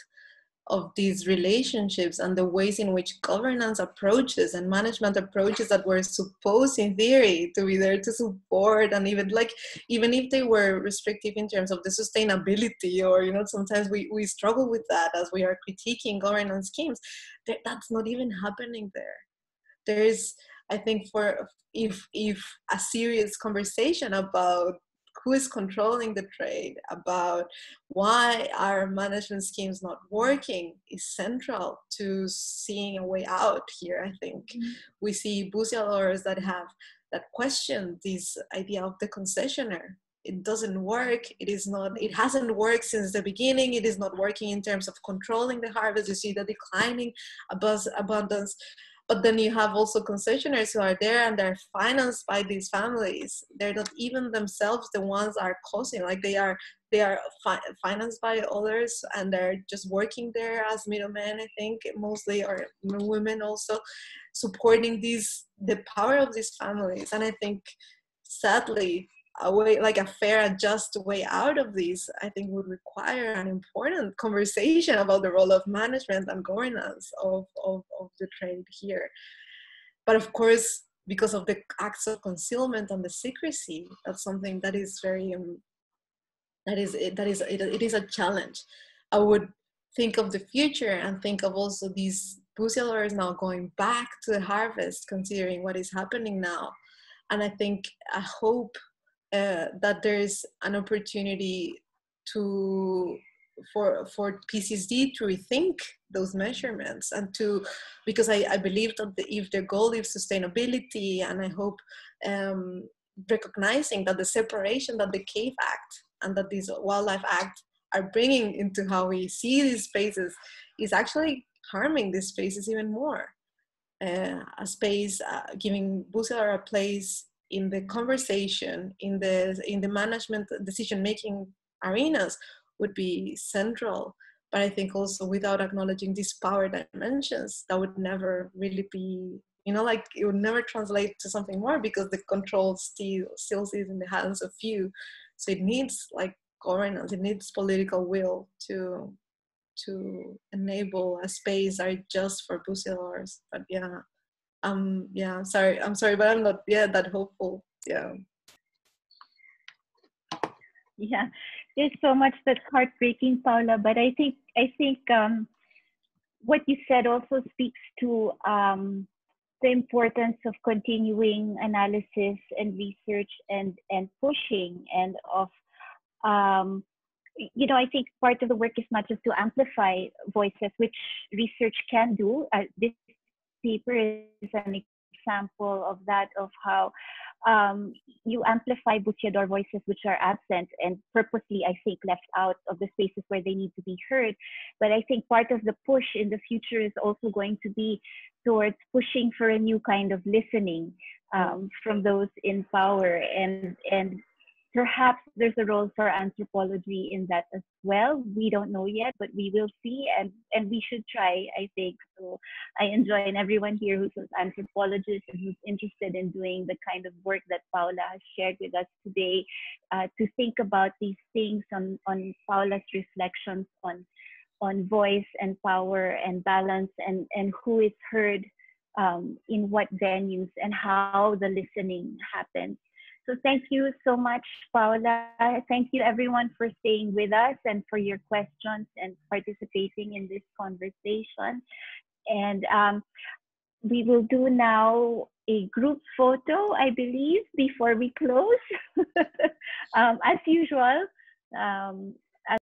of these relationships and the ways in which governance approaches and management approaches that were supposed in theory to be there to support and even like even if they were restrictive in terms of the sustainability or you know sometimes we, we struggle with that as we are critiquing governance schemes that's not even happening there. There is i think for if if a serious conversation about who is controlling the trade, about why our management schemes not working is central to seeing a way out here. I think mm-hmm. we see busyadores that have that question this idea of the concessionaire. It doesn't work. It is not. It hasn't worked since the beginning. It is not working in terms of controlling the harvest. You see the declining abundance but then you have also concessionaires who are there and they're financed by these families. They're not even themselves the ones are causing like they are they are fi- financed by others and they're just working there as middlemen i think mostly or women also supporting these the power of these families. And i think sadly a way like a fair and just way out of this i think would require an important conversation about the role of management and governance of, of, of the trade here. But of course because of the acts of concealment and the secrecy that's something that is very um, that is that is it, it is a challenge. I would think of the future and think of also these busyadores now going back to the harvest considering what is happening now. And i think i hope uh, that there is an opportunity to for for PCSD to rethink those measurements and to because I, I believe that the, if the goal is sustainability and I hope um, recognizing that the separation that the Cave Act and that this Wildlife Act are bringing into how we see these spaces is actually harming these spaces even more. Uh, a space uh, giving Busyador a place in the conversation in the in the management decision making arenas would be central but i think also without acknowledging these power dimensions that would never really be you know like it would never translate to something more because the control still still is in the hands of few so it needs like governance it needs political will to to enable a space are just for busyadors. But yeah, um, yeah, sorry, I'm sorry, but I'm not yeah that hopeful. Yeah. Yeah, there's so much that's heartbreaking, Paula. But I think I think um, what you said also speaks to um, the importance of continuing analysis and research and and pushing and of um, you know, I think part of the work is not just to amplify voices, which research can do. Uh, this paper is an example of that, of how um, you amplify Busyador voices which are absent and purposely, I think, left out of the spaces where they need to be heard. But I think part of the push in the future is also going to be towards pushing for a new kind of listening um, from those in power and and perhaps there's a role for anthropology in that as well. We don't know yet, but we will see, and and we should try. I think so. I enjoy and everyone here who's an anthropologist and who's interested in doing the kind of work that Paula has shared with us today, uh, to think about these things on on Paula's reflections on on voice and power and balance and and who is heard um, in what venues and how the listening happens so thank you so much, Paula. Thank you everyone for staying with us and for your questions and participating in this conversation. And um, we will do now a group photo, I believe, before we close. um, as usual, um,